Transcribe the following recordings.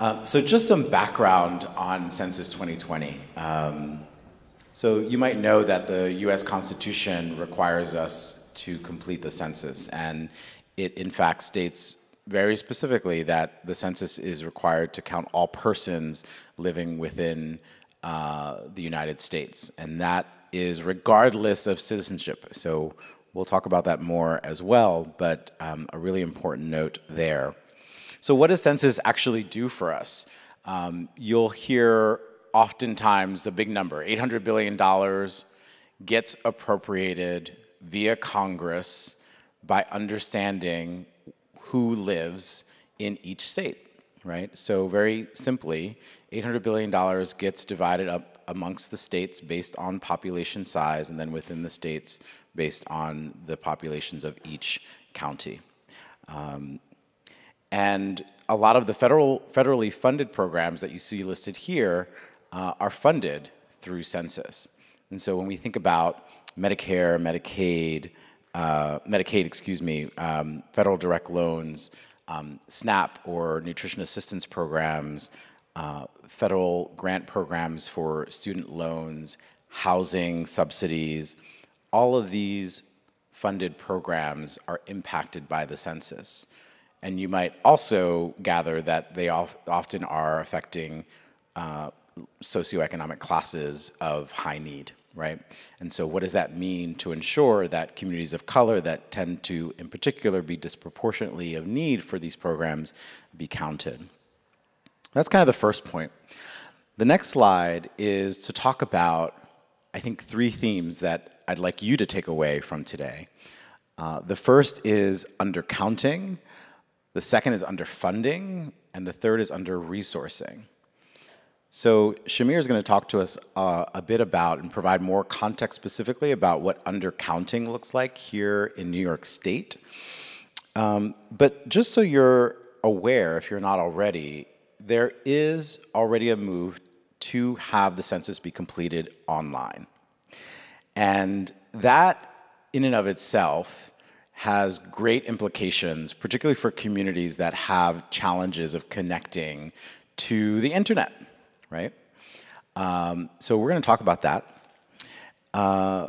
Um, so just some background on Census 2020. Um, so you might know that the US Constitution requires us to complete the census, and it in fact states very specifically that the census is required to count all persons living within uh, the United States, and that is regardless of citizenship. So we'll talk about that more as well, but um, a really important note there. So what does census actually do for us? Um, you'll hear oftentimes the big number, $800 billion gets appropriated via Congress by understanding who lives in each state, right? So very simply, $800 billion gets divided up amongst the states based on population size and then within the states based on the populations of each county. Um, and a lot of the federal, federally funded programs that you see listed here uh, are funded through census. And so when we think about Medicare, Medicaid, uh, Medicaid, excuse me, um, federal direct loans, um, SNAP or nutrition assistance programs, uh, federal grant programs for student loans, housing subsidies, all of these funded programs are impacted by the census. And you might also gather that they often are affecting uh, socioeconomic classes of high need, right? And so what does that mean to ensure that communities of color that tend to, in particular, be disproportionately of need for these programs be counted? That's kind of the first point. The next slide is to talk about, I think, three themes that I'd like you to take away from today. Uh, the first is undercounting, the second is underfunding, and the third is under resourcing. So Shamier is going to talk to us uh, a bit about and provide more context specifically about what undercounting looks like here in New York State. Um, but just so you're aware, if you're not already, there is already a move to have the census be completed online. And that in and of itself has great implications, particularly for communities that have challenges of connecting to the internet right? Um, so we're going to talk about that. Uh,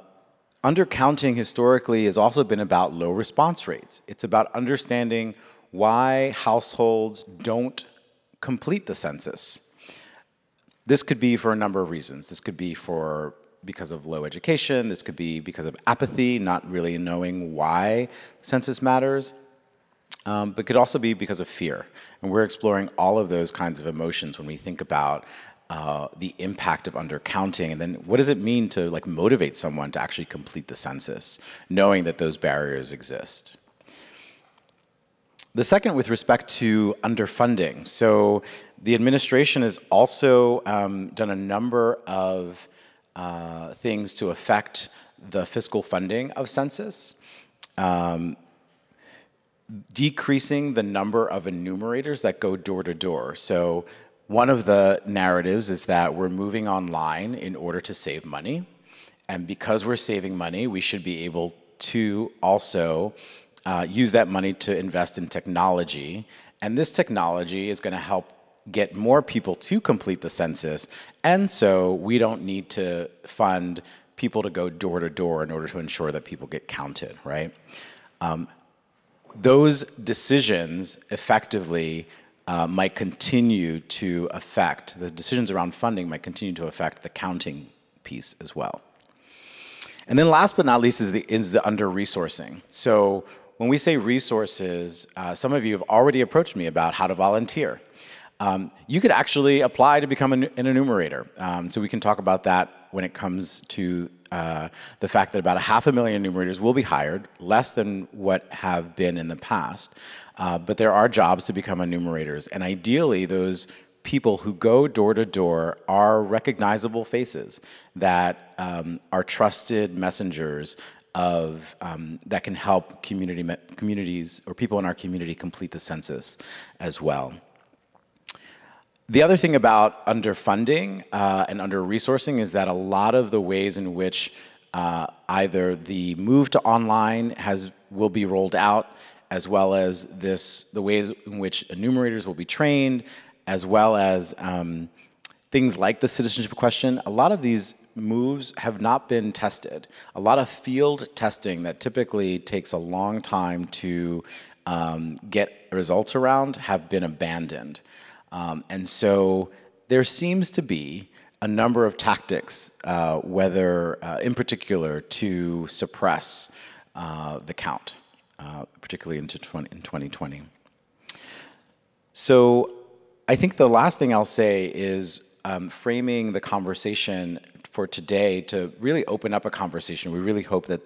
undercounting historically has also been about low response rates. It's about understanding why households don't complete the census. This could be for a number of reasons. This could be for because of low education. This could be because of apathy, not really knowing why census matters um, but could also be because of fear. And we're exploring all of those kinds of emotions when we think about uh, the impact of undercounting, and then what does it mean to like motivate someone to actually complete the census, knowing that those barriers exist. The second, with respect to underfunding. So the administration has also um, done a number of uh, things to affect the fiscal funding of census. Um, decreasing the number of enumerators that go door to door. So one of the narratives is that we're moving online in order to save money. And because we're saving money, we should be able to also uh, use that money to invest in technology. And this technology is going to help get more people to complete the census. And so we don't need to fund people to go door to door in order to ensure that people get counted, right? Um, those decisions effectively uh, might continue to affect, the decisions around funding might continue to affect the counting piece as well. And then last but not least is the, is the under-resourcing. So when we say resources, uh, some of you have already approached me about how to volunteer. Um, you could actually apply to become an, an enumerator. Um, so we can talk about that when it comes to uh, the fact that about a half a million enumerators will be hired, less than what have been in the past. Uh, but there are jobs to become enumerators. And ideally, those people who go door to door are recognizable faces that um, are trusted messengers of um, that can help community communities or people in our community complete the census as well. The other thing about underfunding uh, and under resourcing is that a lot of the ways in which uh, either the move to online has will be rolled out, as well as this the ways in which enumerators will be trained, as well as um, things like the citizenship question, a lot of these moves have not been tested. A lot of field testing that typically takes a long time to um, get results around have been abandoned. Um, and so there seems to be a number of tactics, uh, whether uh, in particular to suppress uh, the count, uh, particularly into 20, in 2020. So I think the last thing I'll say is um, framing the conversation for today to really open up a conversation. We really hope that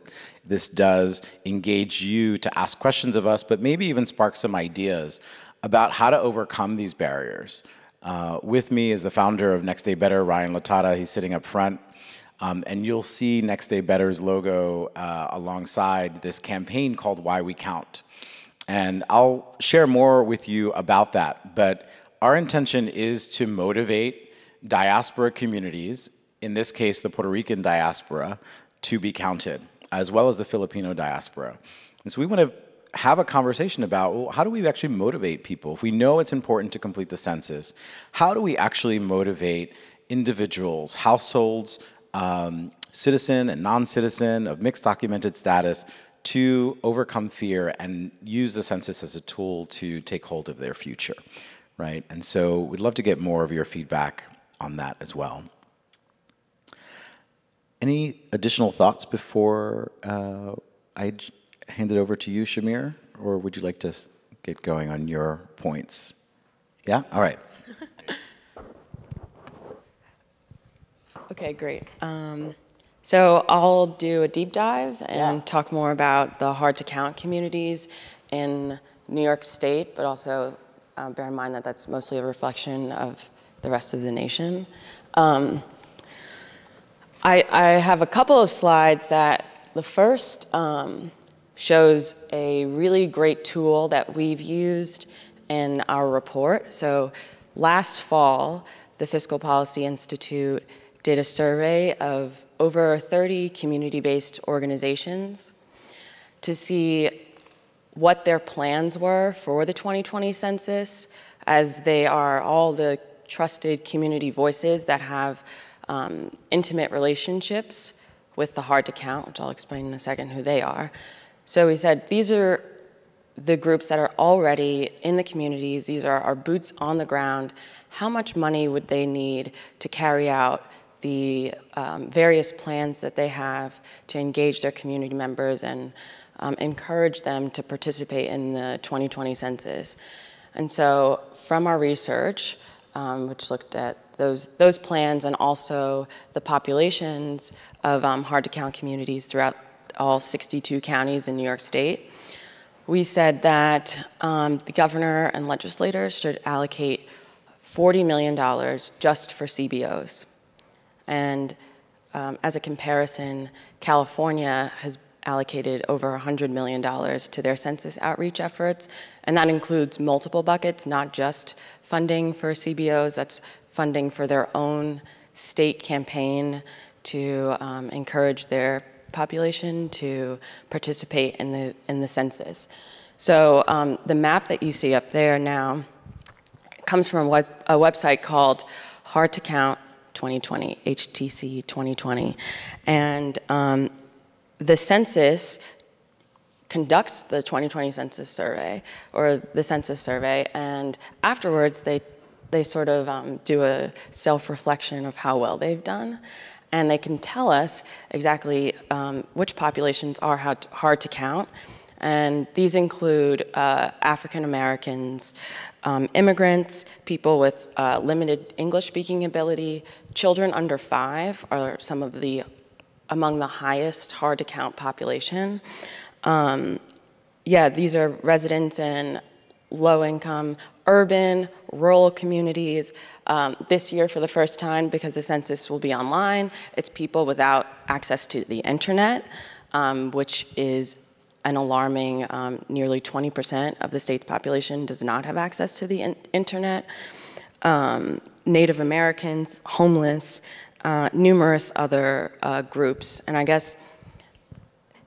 this does engage you to ask questions of us, but maybe even spark some ideas about how to overcome these barriers. Uh, with me is the founder of Next Day Better, Ryan Letada. He's sitting up front. Um, and you'll see Next Day Better's logo uh, alongside this campaign called Why We Count. And I'll share more with you about that. But our intention is to motivate diaspora communities, in this case, the Puerto Rican diaspora, to be counted, as well as the Filipino diaspora. And so we want to have a conversation about well, how do we actually motivate people? If we know it's important to complete the census, how do we actually motivate individuals, households, um, citizen and non-citizen of mixed documented status to overcome fear and use the census as a tool to take hold of their future, right? And so we'd love to get more of your feedback on that as well. Any additional thoughts before uh, I hand it over to you, Shamier? Or would you like to get going on your points? Yeah? All right. okay, great. Um, so I'll do a deep dive and yeah. talk more about the hard to count communities in New York State, but also uh, bear in mind that that's mostly a reflection of the rest of the nation. Um, I, I, have a couple of slides that the first um, shows a really great tool that we've used in our report. So last fall, the Fiscal Policy Institute did a survey of over 30 community-based organizations to see what their plans were for the 2020 census, as they are all the trusted community voices that have um, intimate relationships with the hard to count, which I'll explain in a second who they are. So we said, these are the groups that are already in the communities, these are our boots on the ground. How much money would they need to carry out the um, various plans that they have to engage their community members and um, encourage them to participate in the 2020 census? And so from our research, um, which looked at those, those plans and also the populations of um, hard to count communities throughout all 62 counties in New York State. We said that um, the governor and legislators should allocate $40 million just for CBOs. And um, as a comparison, California has allocated over $100 million to their census outreach efforts, and that includes multiple buckets, not just funding for CBOs, that's funding for their own state campaign to um, encourage their population to participate in the, in the census. So um, the map that you see up there now comes from a, a website called Hard to Count 2020, HTC 2020. And um, the census conducts the 2020 census survey or the census survey and afterwards they they sort of um, do a self-reflection of how well they've done and they can tell us exactly um, which populations are hard to count. And these include uh, African Americans, um, immigrants, people with uh, limited English speaking ability, children under five are some of the among the highest hard to count population. Um, yeah, these are residents in low income, urban, rural communities. Um, this year, for the first time, because the census will be online, it's people without access to the internet, um, which is an alarming um, nearly 20% of the state's population does not have access to the in internet. Um, Native Americans, homeless, uh, numerous other uh, groups. And I guess,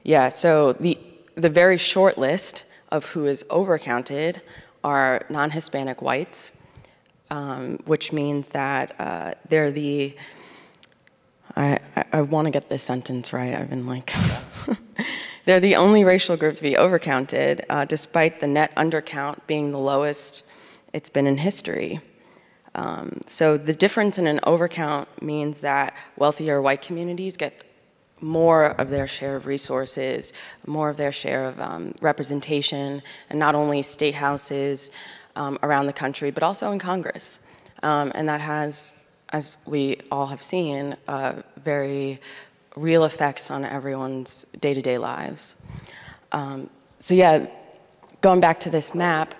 yeah, so the, the very short list of who is overcounted are non-Hispanic whites, um, which means that uh, they're the, I, I, I want to get this sentence right, I've been like, they're the only racial group to be overcounted, uh, despite the net undercount being the lowest it's been in history. Um, so the difference in an overcount means that wealthier white communities get more of their share of resources, more of their share of um, representation, and not only state houses um, around the country, but also in Congress. Um, and that has, as we all have seen, uh, very real effects on everyone's day-to-day -day lives. Um, so yeah, going back to this map,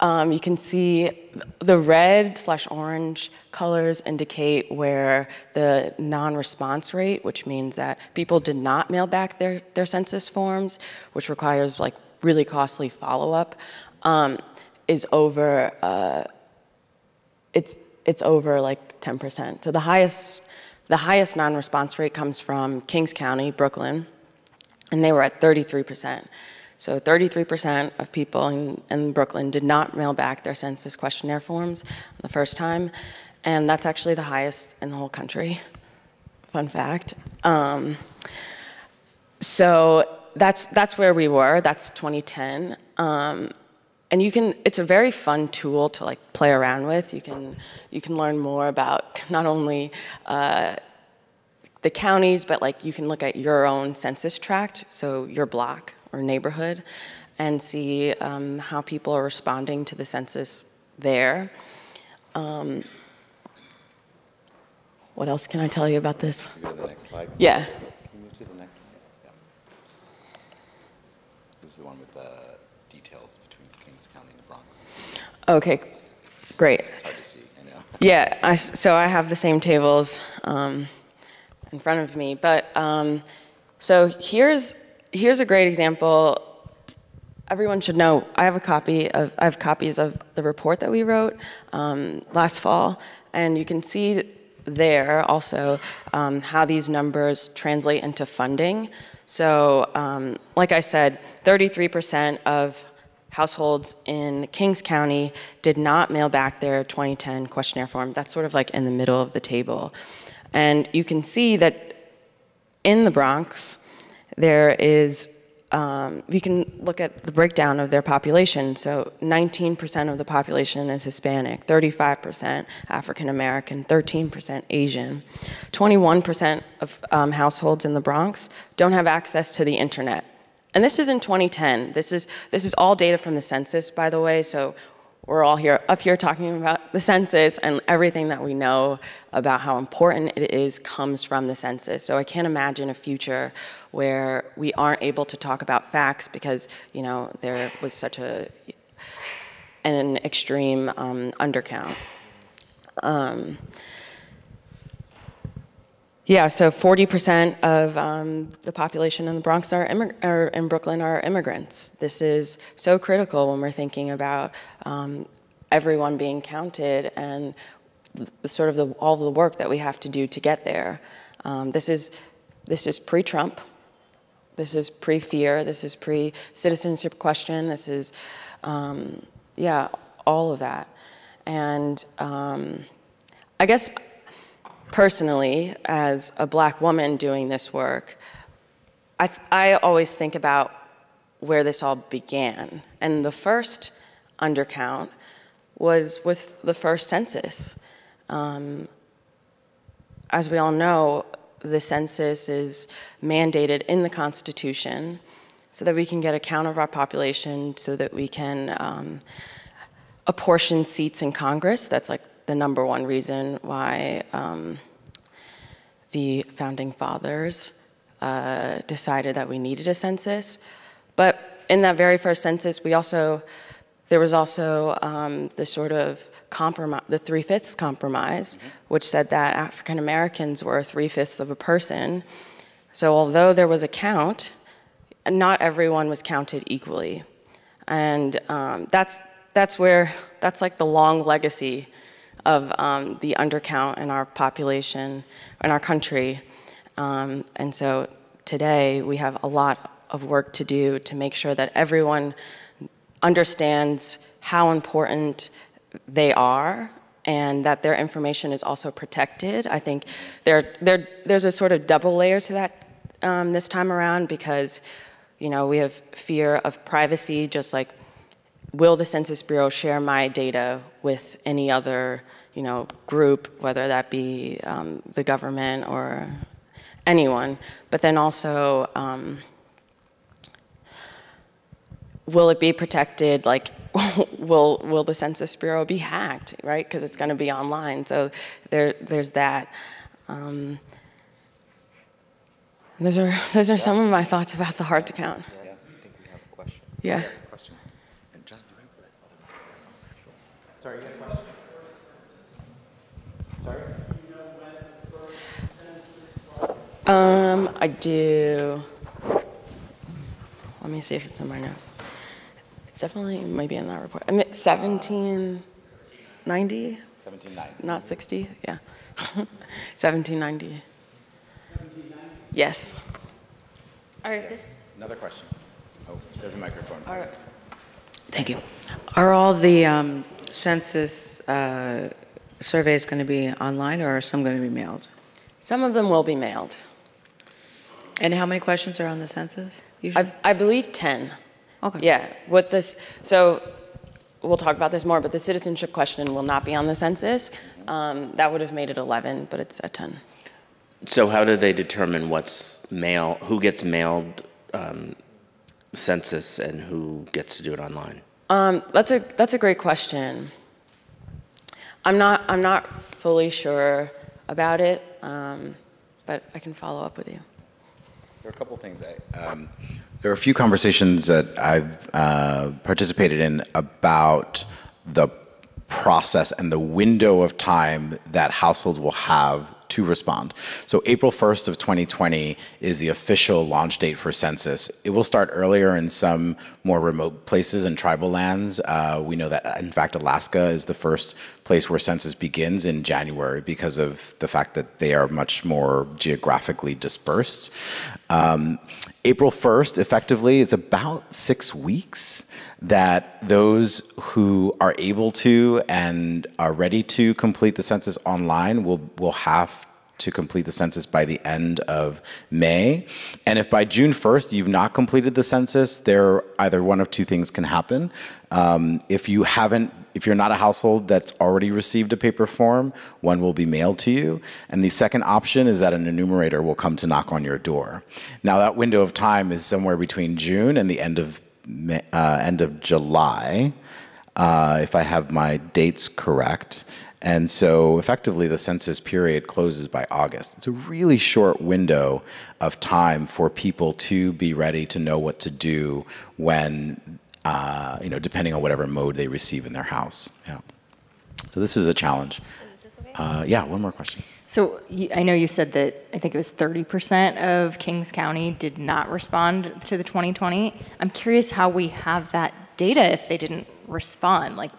um, you can see the red slash orange colors indicate where the non-response rate, which means that people did not mail back their, their census forms, which requires like really costly follow-up, um, is over, uh, it's, it's over like 10%. So the highest, the highest non-response rate comes from Kings County, Brooklyn, and they were at 33%. So 33% of people in, in, Brooklyn did not mail back their census questionnaire forms the first time, and that's actually the highest in the whole country. Fun fact. Um, so that's, that's where we were, that's 2010. Um, and you can, it's a very fun tool to like play around with. You can, you can learn more about not only uh, the counties, but like you can look at your own census tract, so your block, or neighborhood and see um, how people are responding to the census there. Um, what else can I tell you about this? Go to the next slide. Yeah. Can you move to the next slide? Yeah. This is the one with the details between Kings County and the Bronx. Okay, great. It's hard to see, I know. Yeah, I, so I have the same tables um, in front of me, but um, so here's here's a great example. Everyone should know, I have a copy of, I have copies of the report that we wrote um, last fall, and you can see there also um, how these numbers translate into funding. So, um, like I said, 33% of households in Kings County did not mail back their 2010 questionnaire form. That's sort of like in the middle of the table. And you can see that in the Bronx, there is, um, we can look at the breakdown of their population. So 19% of the population is Hispanic, 35% African American, 13% Asian. 21% of um, households in the Bronx don't have access to the internet. And this is in 2010. This is, this is all data from the census, by the way, so we're all here up here talking about the census and everything that we know about how important it is comes from the census. So I can't imagine a future where we aren't able to talk about facts because you know there was such a an extreme um, undercount. Um, yeah, so 40% of um, the population in the Bronx are, in Brooklyn are immigrants. This is so critical when we're thinking about um, everyone being counted and the, sort of the, all the work that we have to do to get there. Um, this is this is pre-Trump. This is pre-fear. This is pre-citizenship question. This is, um, yeah, all of that. And um, I guess personally, as a black woman doing this work, I, I always think about where this all began. And the first undercount was with the first census. Um, as we all know, the census is mandated in the Constitution so that we can get a count of our population, so that we can um, apportion seats in Congress. That's like the number one reason why um, the founding fathers uh, decided that we needed a census. But in that very first census, we also, there was also um, the sort of compromise, the three-fifths compromise, mm -hmm. which said that African Americans were three-fifths of a person. So although there was a count, not everyone was counted equally. And um, that's, that's where, that's like the long legacy of um, the undercount in our population, in our country. Um, and so today we have a lot of work to do to make sure that everyone understands how important they are and that their information is also protected. I think there, there, there's a sort of double layer to that um, this time around because, you know, we have fear of privacy, just like, will the Census Bureau share my data with any other, you know, group, whether that be um, the government or anyone? But then also, um, will it be protected? Like, will will the Census Bureau be hacked? Right, because it's going to be online. So there there's that. Um, those are those are yeah. some of my thoughts about the hard to count. Yeah, I think we have a question. Yeah. Yes, question. And John, you Sorry, you got a question? Sorry. Um, I do. Let me see if it's in my notes. It's definitely maybe in that report. I mean, 1790? 1790. Not 60, yeah. 1790. Yes. All right, this, Another question. Oh, there's a microphone. Thank you. Are all the um, census uh, surveys going to be online or are some going to be mailed? Some of them will be mailed. And how many questions are on the census usually? I, I believe 10. Okay. Yeah, with this, so we'll talk about this more, but the citizenship question will not be on the census. Um, that would have made it 11, but it's at 10. So how do they determine what's mail, who gets mailed um, census and who gets to do it online? Um, that's a that's a great question. I'm not I'm not fully sure about it, um, but I can follow up with you. There are a couple things. I, um, there are a few conversations that I've uh, participated in about the process and the window of time that households will have to respond. So April 1st of 2020 is the official launch date for census. It will start earlier in some more remote places and tribal lands. Uh, we know that, in fact, Alaska is the first place where census begins in January because of the fact that they are much more geographically dispersed. Um, April 1st, effectively, it's about six weeks that those who are able to and are ready to complete the census online will, will have to complete the census by the end of May. And if by June 1st you've not completed the census, there either one of two things can happen. Um, if you haven't if you're not a household that's already received a paper form, one will be mailed to you. And the second option is that an enumerator will come to knock on your door. Now, that window of time is somewhere between June and the end of, uh, end of July, uh, if I have my dates correct. And so effectively, the census period closes by August. It's a really short window of time for people to be ready to know what to do when uh, you know, depending on whatever mode they receive in their house. Yeah. So this is a challenge. is this okay? Uh, yeah, one more question. So I know you said that, I think it was 30% of Kings County did not respond to the 2020. I'm curious how we have that data if they didn't respond. Like,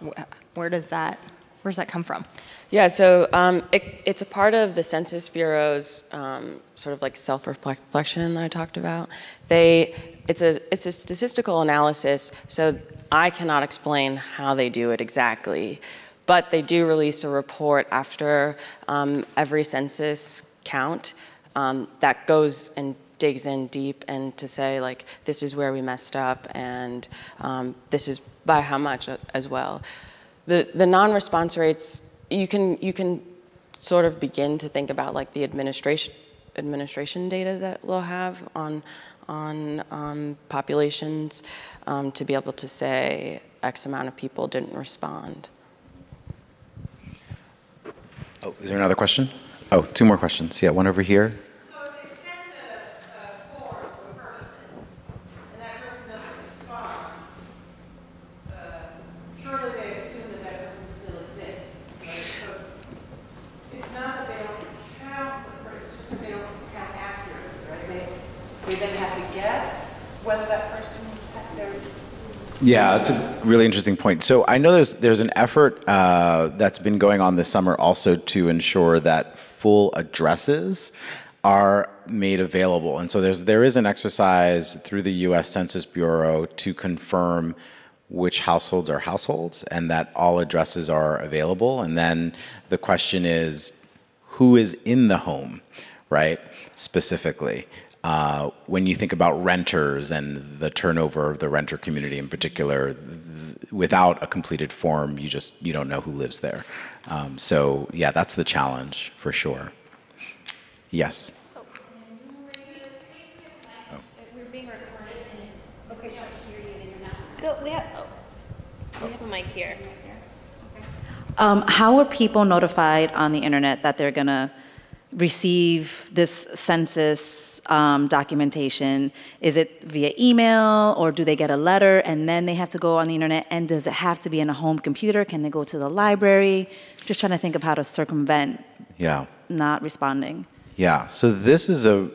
where does that, where does that come from? Yeah, so um, it, it's a part of the Census Bureau's um, sort of like self-reflection that I talked about. They, it's a, it's a statistical analysis, so I cannot explain how they do it exactly, but they do release a report after um, every census count um, that goes and digs in deep and to say like this is where we messed up and um, this is by how much as well. The the non-response rates you can you can sort of begin to think about like the administration administration data that we'll have on on um, populations um, to be able to say X amount of people didn't respond. Oh, is there another question? Oh, two more questions. Yeah, one over here. Yeah, that's a really interesting point. So I know there's there's an effort uh, that's been going on this summer also to ensure that full addresses are made available, and so there's there is an exercise through the U.S. Census Bureau to confirm which households are households and that all addresses are available. And then the question is who is in the home, right? Specifically. Uh, when you think about renters and the turnover of the renter community in particular, th- without a completed form, you just you don't know who lives there. Um, so yeah, that's the challenge for sure. Yes. We have, oh, we have a mic here. Um, how are people notified on the internet that they're going to receive this census um, documentation? Is it via email or do they get a letter and then they have to go on the internet? And does it have to be in a home computer? Can they go to the library? Just trying to think of how to circumvent Yeah. not responding. Yeah, so this is a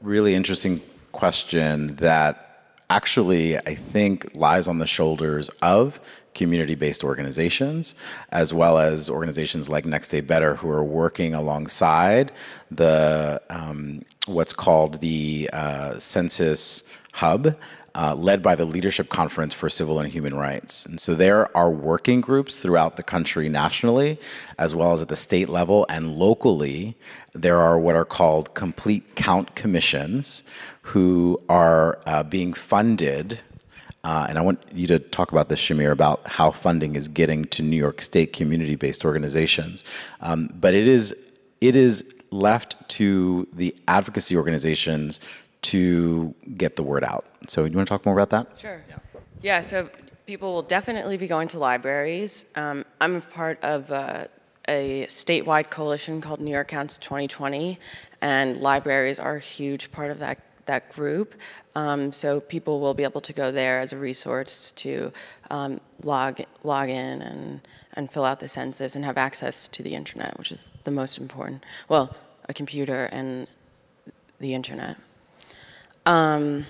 really interesting question that actually I think lies on the shoulders of community-based organizations as well as organizations like Next Day Better who are working alongside the um, what's called the uh, Census Hub uh, led by the Leadership Conference for Civil and Human Rights. And so there are working groups throughout the country nationally, as well as at the state level and locally. There are what are called complete count commissions who are uh, being funded. Uh, and I want you to talk about this, Shamier, about how funding is getting to New York State community-based organizations. Um, but it is it is left to the advocacy organizations to get the word out. So, you want to talk more about that? Sure. Yeah, so people will definitely be going to libraries. Um, I'm a part of uh, a statewide coalition called New York Counts 2020, and libraries are a huge part of that that group. Um, so people will be able to go there as a resource to um, log log in and and fill out the census and have access to the internet, which is the most important. Well, a computer and the internet. Um,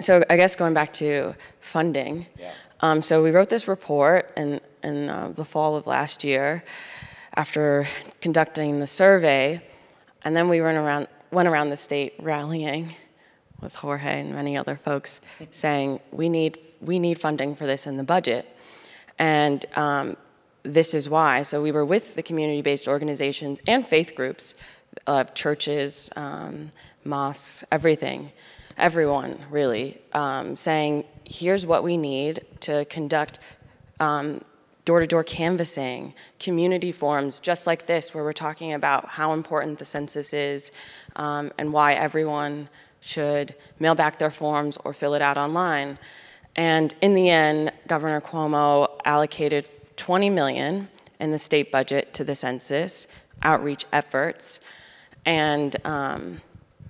so I guess going back to funding. Yeah. Um, so we wrote this report in, in uh, the fall of last year after conducting the survey, and then we went around, went around the state rallying with Jorge and many other folks saying we need, we need funding for this in the budget. And um, this is why. So we were with the community-based organizations and faith groups, uh, churches, um, mosques, everything, everyone really, um, saying, here's what we need to conduct door-to-door canvassing, community forums just like this, where we're talking about how important the census is um, and why everyone should mail back their forms or fill it out online. And in the end, Governor Cuomo allocated 20 million in the state budget to the census outreach efforts. And um,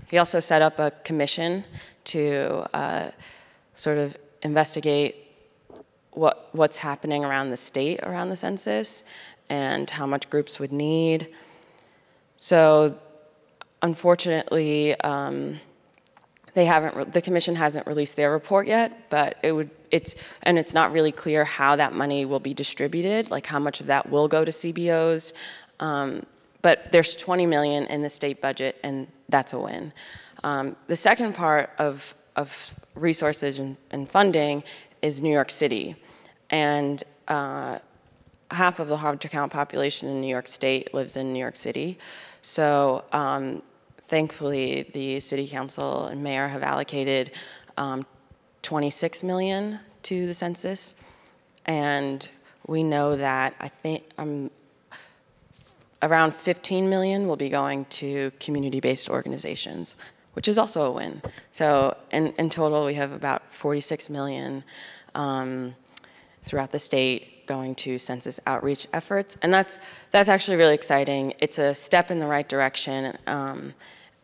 he also set up a commission to uh, sort of investigate what, what's happening around the state around the census and how much groups would need. So unfortunately, um, they haven't, the commission hasn't released their report yet, but it would, it's, and it's not really clear how that money will be distributed, like how much of that will go to CBOs. Um, but there's 20 million in the state budget, and that's a win. Um, the second part of, of resources and, and, funding is New York City. And uh, half of the to count population in New York State lives in New York City. So um, thankfully, the city council and mayor have allocated um, 26 million to the census. And we know that I think um, around 15 million will be going to community-based organizations, which is also a win. So in, in total, we have about 46 million um, throughout the state going to census outreach efforts. And that's, that's actually really exciting. It's a step in the right direction. Um,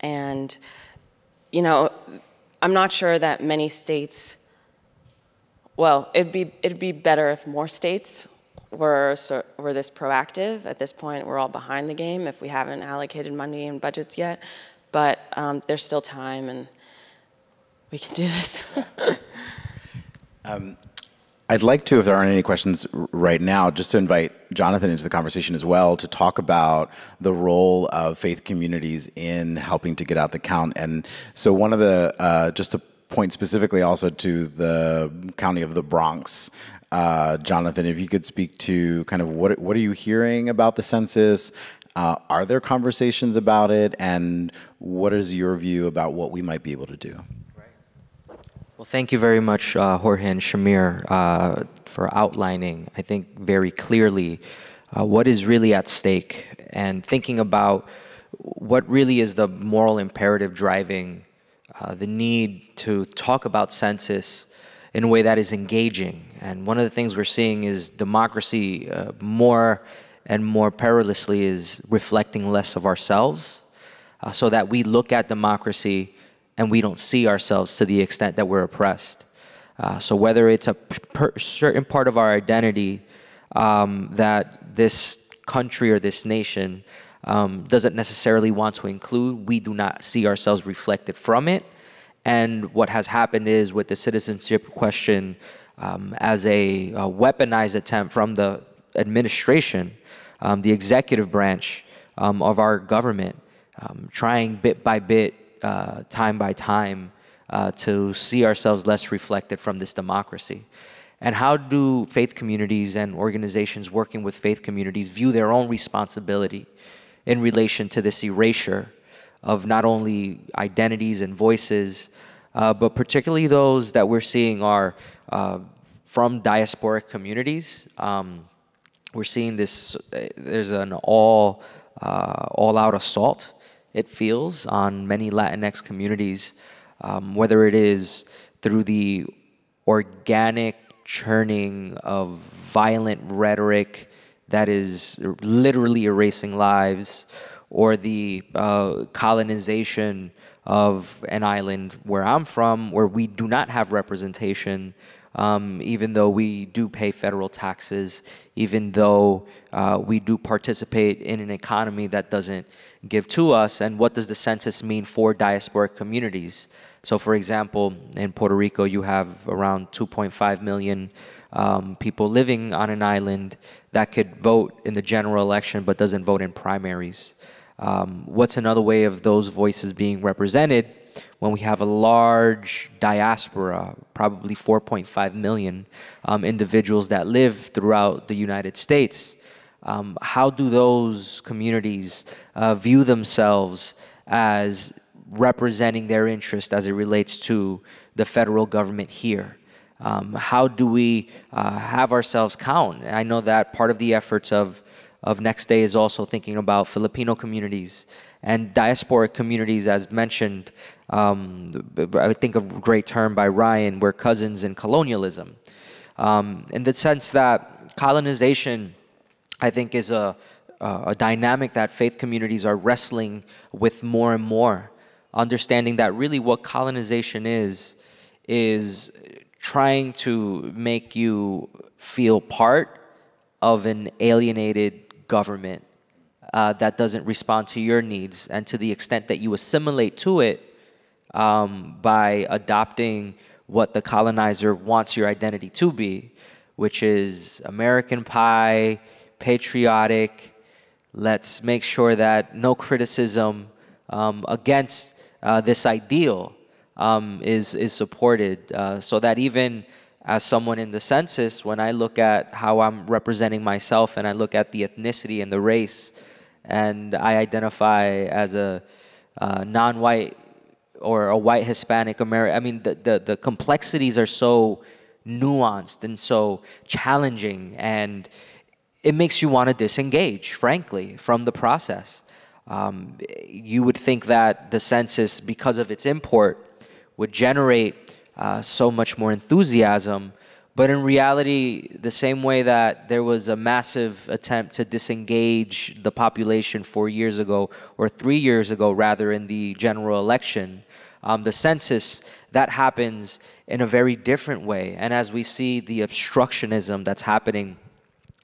and, you know, I'm not sure that many states, well, it'd be, it'd be better if more states were, were this proactive. At this point, we're all behind the game if we haven't allocated money and budgets yet. But um, there's still time, and we can do this. um, I'd like to, if there aren't any questions right now, just to invite Jonathan into the conversation as well to talk about the role of faith communities in helping to get out the count. And so, one of the, uh, just to point specifically also to the county of the Bronx. Uh, Jonathan, if you could speak to kind of what what are you hearing about the census? Uh, are there conversations about it, and what is your view about what we might be able to do? Well, thank you very much, uh, Jorge and Shamier, uh, for outlining, I think, very clearly uh, what is really at stake and thinking about what really is the moral imperative driving uh, the need to talk about census in a way that is engaging. And one of the things we're seeing is democracy uh, more and more perilously is reflecting less of ourselves uh, so that we look at democracy and we don't see ourselves to the extent that we're oppressed. Uh, so whether it's a certain part of our identity um, that this country or this nation um, doesn't necessarily want to include, we do not see ourselves reflected from it. And what has happened is with the citizenship question um, as a, a, weaponized attempt from the administration, um, the executive branch um, of our government, um, trying bit by bit uh, time by time uh, to see ourselves less reflected from this democracy. And how do faith communities and organizations working with faith communities view their own responsibility in relation to this erasure of not only identities and voices, uh, but particularly those that we're seeing are uh, from diasporic communities. Um, we're seeing this, uh, there's an all, uh, all out assault it feels on many Latinx communities, um, whether it is through the organic churning of violent rhetoric that is literally erasing lives, or the uh, colonization of an island where I'm from, where we do not have representation, um, even though we do pay federal taxes, even though uh, we do participate in an economy that doesn't give to us, and what does the census mean for diasporic communities? So, for example, in Puerto Rico, you have around 2.5 million um, people living on an island that could vote in the general election but doesn't vote in primaries. Um, what's another way of those voices being represented when we have a large diaspora, probably 4.5 million um, individuals that live throughout the United States? Um, how do those communities uh, view themselves as representing their interest as it relates to the federal government here? Um, how do we uh, have ourselves count? I know that part of the efforts of, of Next Day is also thinking about Filipino communities and diasporic communities, as mentioned. Um, I think a great term by Ryan, we're cousins in colonialism. Um, in the sense that colonization I think is a, a dynamic that faith communities are wrestling with more and more. Understanding that really what colonization is, is trying to make you feel part of an alienated government uh, that doesn't respond to your needs. And to the extent that you assimilate to it um, by adopting what the colonizer wants your identity to be, which is American pie, patriotic. Let's make sure that no criticism um, against uh, this ideal um, is, is supported uh, so that even as someone in the census, when I look at how I'm representing myself and I look at the ethnicity and the race, and I identify as a uh, non white or a white Hispanic American, I mean, the, the, the complexities are so nuanced and so challenging and it makes you want to disengage, frankly, from the process. Um, you would think that the census, because of its import, would generate uh, so much more enthusiasm. But in reality, the same way that there was a massive attempt to disengage the population four years ago, or three years ago, rather, in the general election, um, the census, that happens in a very different way. And as we see the obstructionism that's happening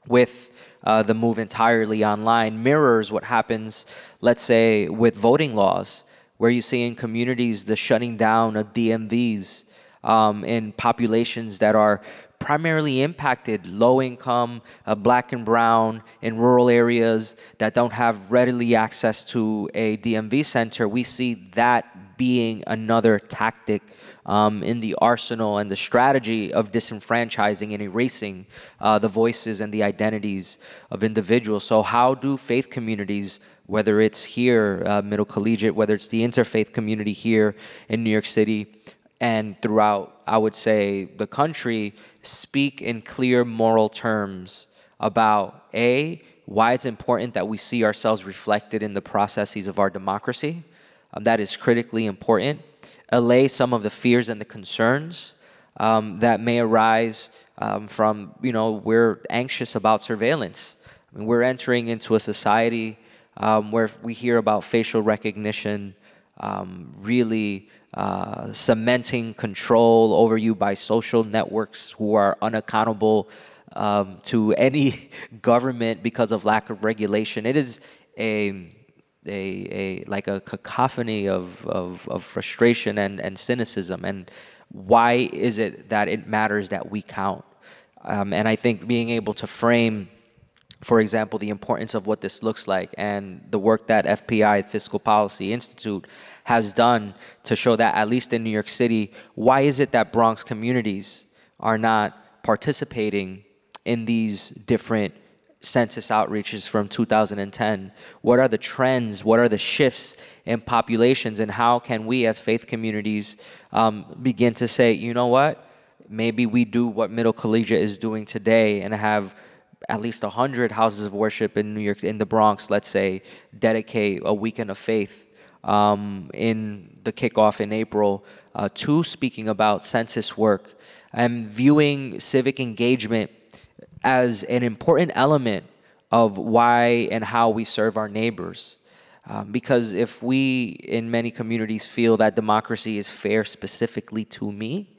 with uh, the move entirely online mirrors what happens, let's say, with voting laws, where you see in communities the shutting down of DMVs um, in populations that are primarily impacted low income, uh, black and brown in rural areas that don't have readily access to a DMV center. We see that being another tactic um, in the arsenal and the strategy of disenfranchising and erasing uh, the voices and the identities of individuals. So, how do faith communities, whether it's here, uh, Middle Collegiate, whether it's the interfaith community here in New York City, and throughout, I would say, the country, speak in clear moral terms about A, why it's important that we see ourselves reflected in the processes of our democracy. Um, that is critically important. Allay some of the fears and the concerns um, that may arise um, from, you know, we're anxious about surveillance. I mean, we're entering into a society um, where we hear about facial recognition um, really uh, cementing control over you by social networks who are unaccountable um, to any government because of lack of regulation. It is a a, a like a cacophony of, of, of frustration and, and cynicism. And why is it that it matters that we count? Um, and I think being able to frame, for example, the importance of what this looks like and the work that FPI, Fiscal Policy Institute, has done to show that, at least in New York City, why is it that Bronx communities are not participating in these different census outreaches from 2010? What are the trends? What are the shifts in populations? And how can we, as faith communities, um, begin to say, you know what? Maybe we do what Middle Collegiate is doing today and have at least 100 houses of worship in New York, in the Bronx, let's say, dedicate a weekend of faith um, in the kickoff in April uh, to speaking about census work and viewing civic engagement as an important element of why and how we serve our neighbors. Um, because if we in many communities feel that democracy is fair specifically to me,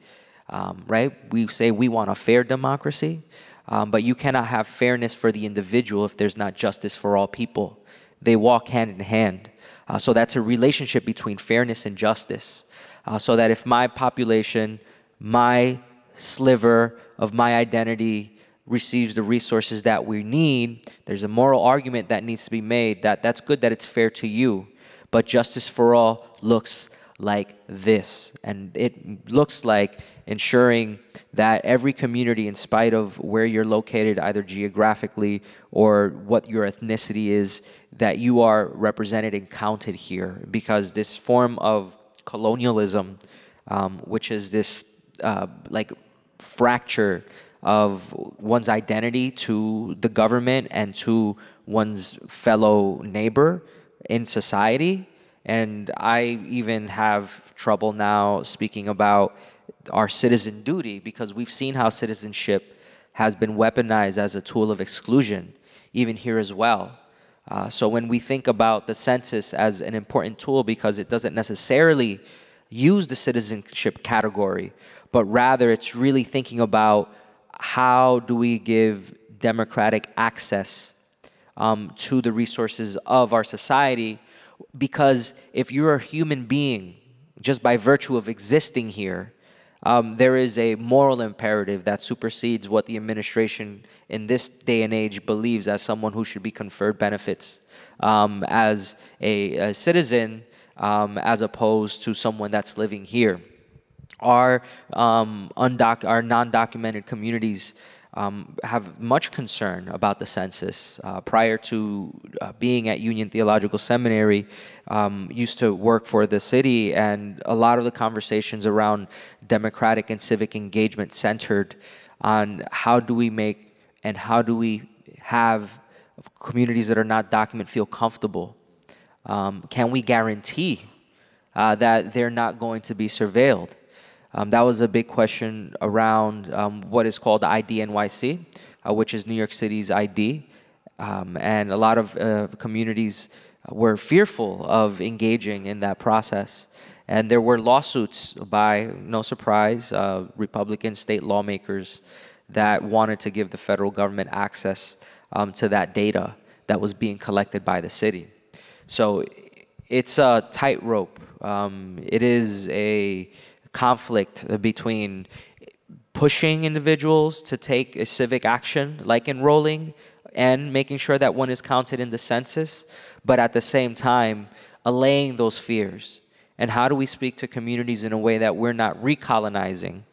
um, right? We say we want a fair democracy, um, but you cannot have fairness for the individual if there's not justice for all people. They walk hand in hand. Uh, so that's a relationship between fairness and justice. Uh, so that if my population, my sliver of my identity receives the resources that we need, there's a moral argument that needs to be made that that's good that it's fair to you, but justice for all looks like this. And it looks like ensuring that every community, in spite of where you're located, either geographically or what your ethnicity is, that you are represented and counted here. Because this form of colonialism, um, which is this uh, like fracture of one's identity to the government and to one's fellow neighbor in society. And I even have trouble now speaking about our citizen duty because we've seen how citizenship has been weaponized as a tool of exclusion, even here as well. Uh, so when we think about the census as an important tool because it doesn't necessarily use the citizenship category, but rather it's really thinking about how do we give democratic access um, to the resources of our society? Because if you're a human being, just by virtue of existing here, um, there is a moral imperative that supersedes what the administration in this day and age believes as someone who should be conferred benefits um, as a, a citizen um, as opposed to someone that's living here our, um, undoc- our non-documented communities um, have much concern about the census. Uh, prior to uh, being at Union Theological Seminary, um, used to work for the city, and a lot of the conversations around democratic and civic engagement centered on how do we make and how do we have communities that are not documented feel comfortable. Um, can we guarantee uh, that they're not going to be surveilled? Um, that was a big question around um, what is called IDNYC, uh, which is New York City's ID. Um, and a lot of uh, communities were fearful of engaging in that process. And there were lawsuits by, no surprise, uh, Republican state lawmakers that wanted to give the federal government access um, to that data that was being collected by the city. So it's a tightrope. Um, it is a conflict between pushing individuals to take a civic action like enrolling and making sure that one is counted in the census, but at the same time, allaying those fears And how do we speak to communities in a way that we're not recolonizing?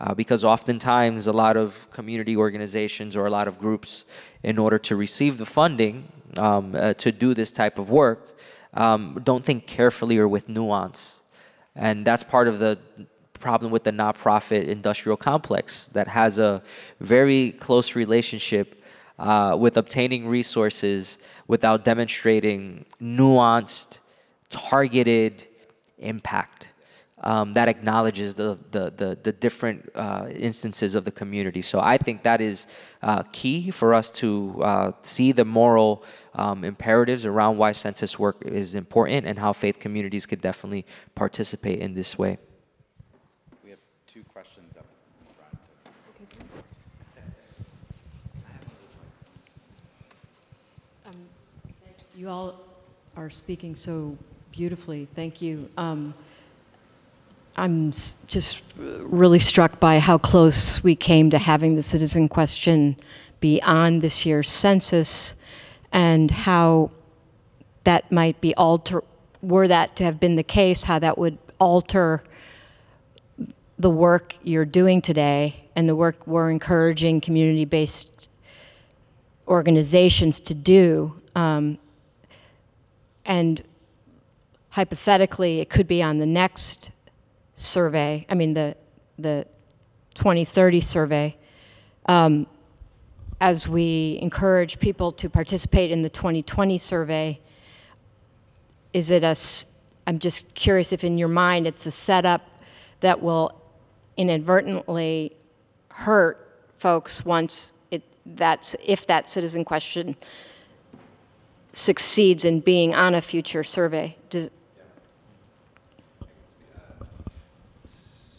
Uh, because oftentimes, a lot of community organizations or a lot of groups, in order to receive the funding um, uh, to do this type of work, um, don't think carefully or with nuance. And that's part of the problem with the nonprofit industrial complex that has a very close relationship uh, with obtaining resources without demonstrating nuanced, targeted impact um, that acknowledges the, the, the, the different uh, instances of the community. So I think that is uh, key for us to uh, see the moral um, imperatives around why census work is important and how faith communities could definitely participate in this way. We have two questions up front. You all are speaking so beautifully. Thank you. Um, I'm just really struck by how close we came to having the citizen question be on this year's census and how that might be alter were that to have been the case how that would alter the work you're doing today and the work we're encouraging community-based organizations to do um, and hypothetically, it could be on the next survey, I mean, the, the 2030 survey, um, as we encourage people to participate in the 2020 survey, is it a, I'm just curious if in your mind it's a setup that will inadvertently hurt folks once it, that's, if that citizen question succeeds in being on a future survey. Does,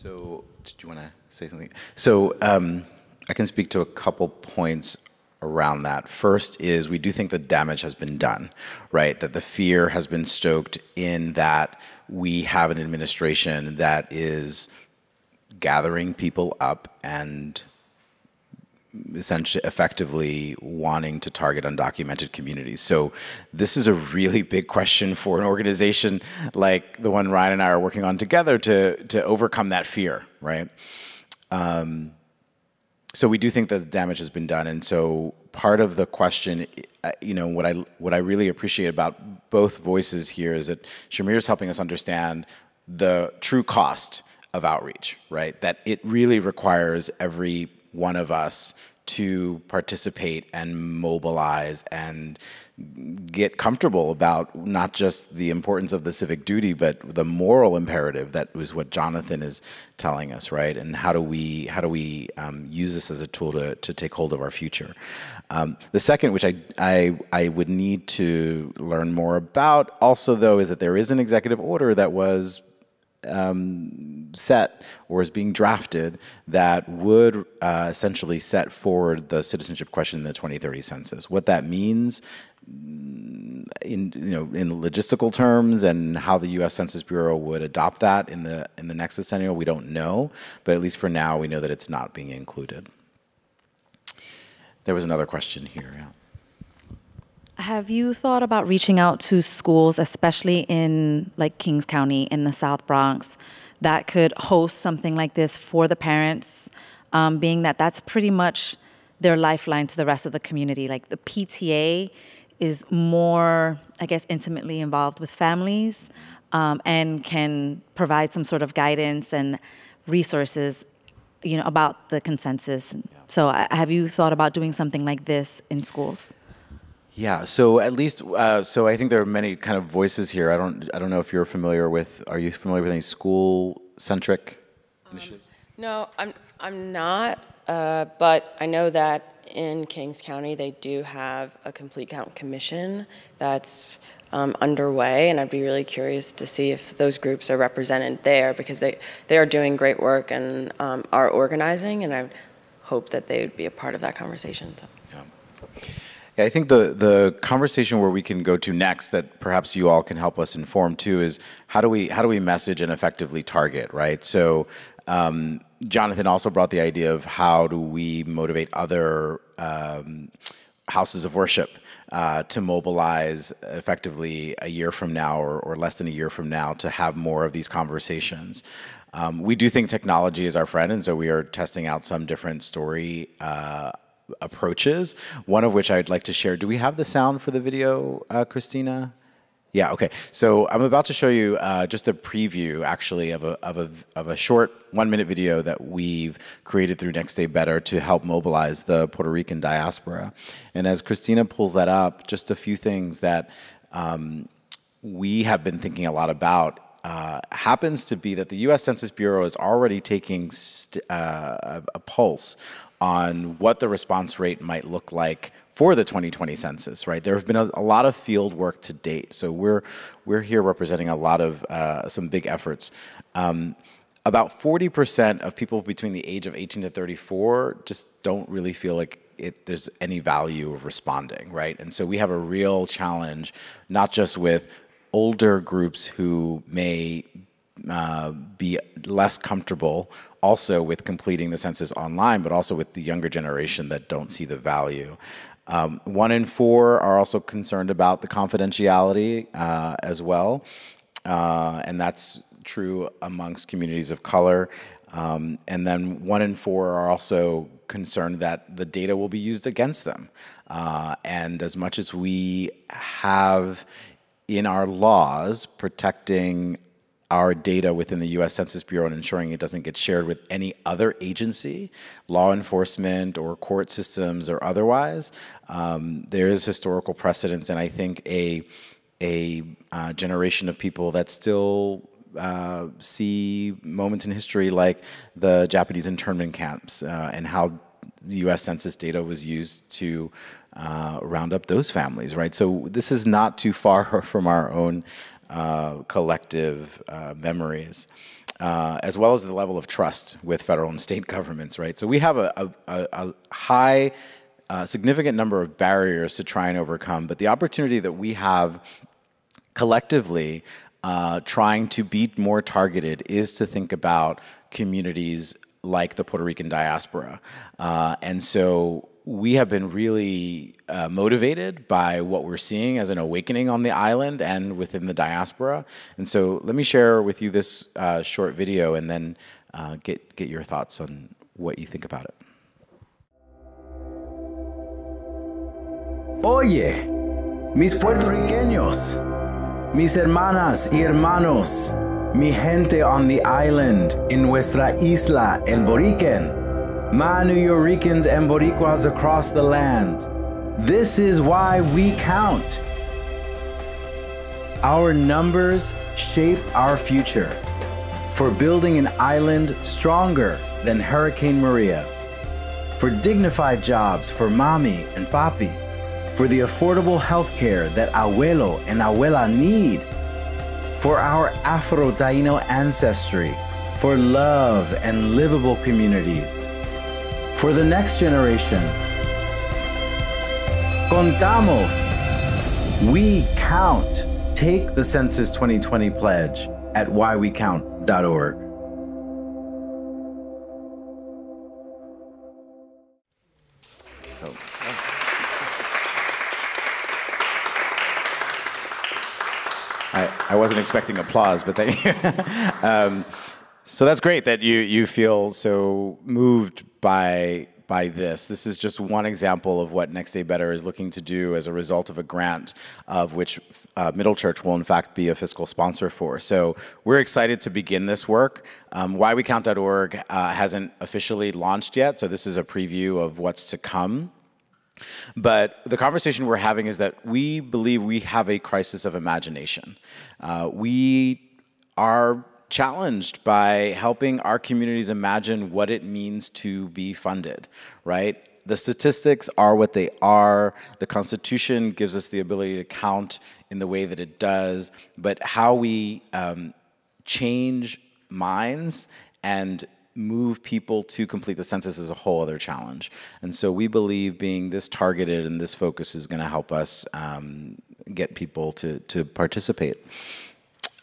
So, did you want to say something? So, um, I can speak to a couple points around that. First is we do think the damage has been done, right? That the fear has been stoked in that we have an administration that is gathering people up and essentially effectively wanting to target undocumented communities. So this is a really big question for an organization like the one Ryan and I are working on together to to overcome that fear, right? Um, so we do think that the damage has been done, and so part of the question, uh, you know, what I what I really appreciate about both voices here is that Shamier is helping us understand the true cost of outreach, right? That it really requires every one of us to participate and mobilize and get comfortable about not just the importance of the civic duty, but the moral imperative that was what Jonathan is telling us, right? And how do we how do we um, use this as a tool to to take hold of our future? Um, the second, which I, I I would need to learn more about, also though, is that there is an executive order that was um, set or is being drafted that would uh, essentially set forward the citizenship question in the 2030 census. What that means mm, in you know in logistical terms and how the U.S. Census Bureau would adopt that in the in the next decennial, we don't know. But at least for now, we know that it's not being included. There was another question here. Yeah. Have you thought about reaching out to schools, especially in like Kings County in the South Bronx, that could host something like this for the parents, um, being that that's pretty much their lifeline to the rest of the community? Like the PTA is more, I guess, intimately involved with families um, and can provide some sort of guidance and resources, you know, about the consensus. So, uh, have you thought about doing something like this in schools? Yeah, so at least, uh, so I think there are many kind of voices here. I don't, I don't know if you're familiar with. Are you familiar with any school-centric initiatives? No, I'm, I'm not, uh, but I know that in Kings County, they do have a complete count commission that's um, underway, and I'd be really curious to see if those groups are represented there because they, they are doing great work and um, are organizing, and I hope that they would be a part of that conversation. So. Yeah, I think the the conversation where we can go to next that perhaps you all can help us inform too is how do we how do we message and effectively target, right? So um, Jonathan also brought the idea of how do we motivate other um, houses of worship uh, to mobilize effectively a year from now or, or less than a year from now to have more of these conversations. Um, we do think technology is our friend, and so we are testing out some different story uh, approaches, one of which I'd like to share. Do we have the sound for the video, uh, Christina? Yeah, okay. So I'm about to show you uh, just a preview, actually, of a, of, a, of a short one-minute video that we've created through Next Day Better to help mobilize the Puerto Rican diaspora. And as Christina pulls that up, just a few things that um, we have been thinking a lot about uh, happens to be that the U.S. Census Bureau is already taking uh, a pulse on what the response rate might look like for the 2020 census, right? There have been a, a lot of field work to date. So we're, we're here representing a lot of uh, some big efforts. Um, about 40% of people between the age of 18 to 34 just don't really feel like it, there's any value of responding, right? And so we have a real challenge, not just with older groups who may uh, be less comfortable also with completing the census online, but also with the younger generation that don't see the value. Um, one in four are also concerned about the confidentiality uh, as well, uh, and that's true amongst communities of color. Um, and then one in four are also concerned that the data will be used against them. Uh, and as much as we have in our laws protecting our data within the US Census Bureau and ensuring it doesn't get shared with any other agency, law enforcement or court systems or otherwise. Um, there is historical precedence, and I think a, a uh, generation of people that still uh, see moments in history like the Japanese internment camps uh, and how the US Census data was used to uh, round up those families, right? So this is not too far from our own collective uh, memories, uh, as well as the level of trust with federal and state governments, right? So we have a, a, a high, uh, significant number of barriers to try and overcome, but the opportunity that we have collectively uh, trying to be more targeted is to think about communities like the Puerto Rican diaspora. Uh, and so we have been really uh, motivated by what we're seeing as an awakening on the island and within the diaspora. And so let me share with you this uh, short video and then uh, get, get your thoughts on what you think about it. Oye, mis puertorriqueños, mis hermanas y hermanos, mi gente on the island, en nuestra isla, el Boriquen. New Yorkers and Boricuas across the land. This is why we count. Our numbers shape our future for building an island stronger than Hurricane Maria, for dignified jobs for mommy and papi, for the affordable health care that abuelo and abuela need, for our Afro Taino ancestry, for love and livable communities for the next generation. Contamos. We count. Take the Census 2020 pledge at whywecount.org. So. I, I wasn't expecting applause, but thank you. um, so that's great that you, you feel so moved by by this. This is just one example of what Next Day Better is looking to do as a result of a grant of which uh, Middle Church will in fact be a fiscal sponsor for. So we're excited to begin this work. Um, whywecount.org uh, hasn't officially launched yet, so this is a preview of what's to come. But the conversation we're having is that we believe we have a crisis of imagination. Uh, we are challenged by helping our communities imagine what it means to be funded, right? The statistics are what they are. The Constitution gives us the ability to count in the way that it does, but how we um, change minds and move people to complete the census is a whole other challenge. And so we believe being this targeted and this focus is going to help us um, get people to, to participate.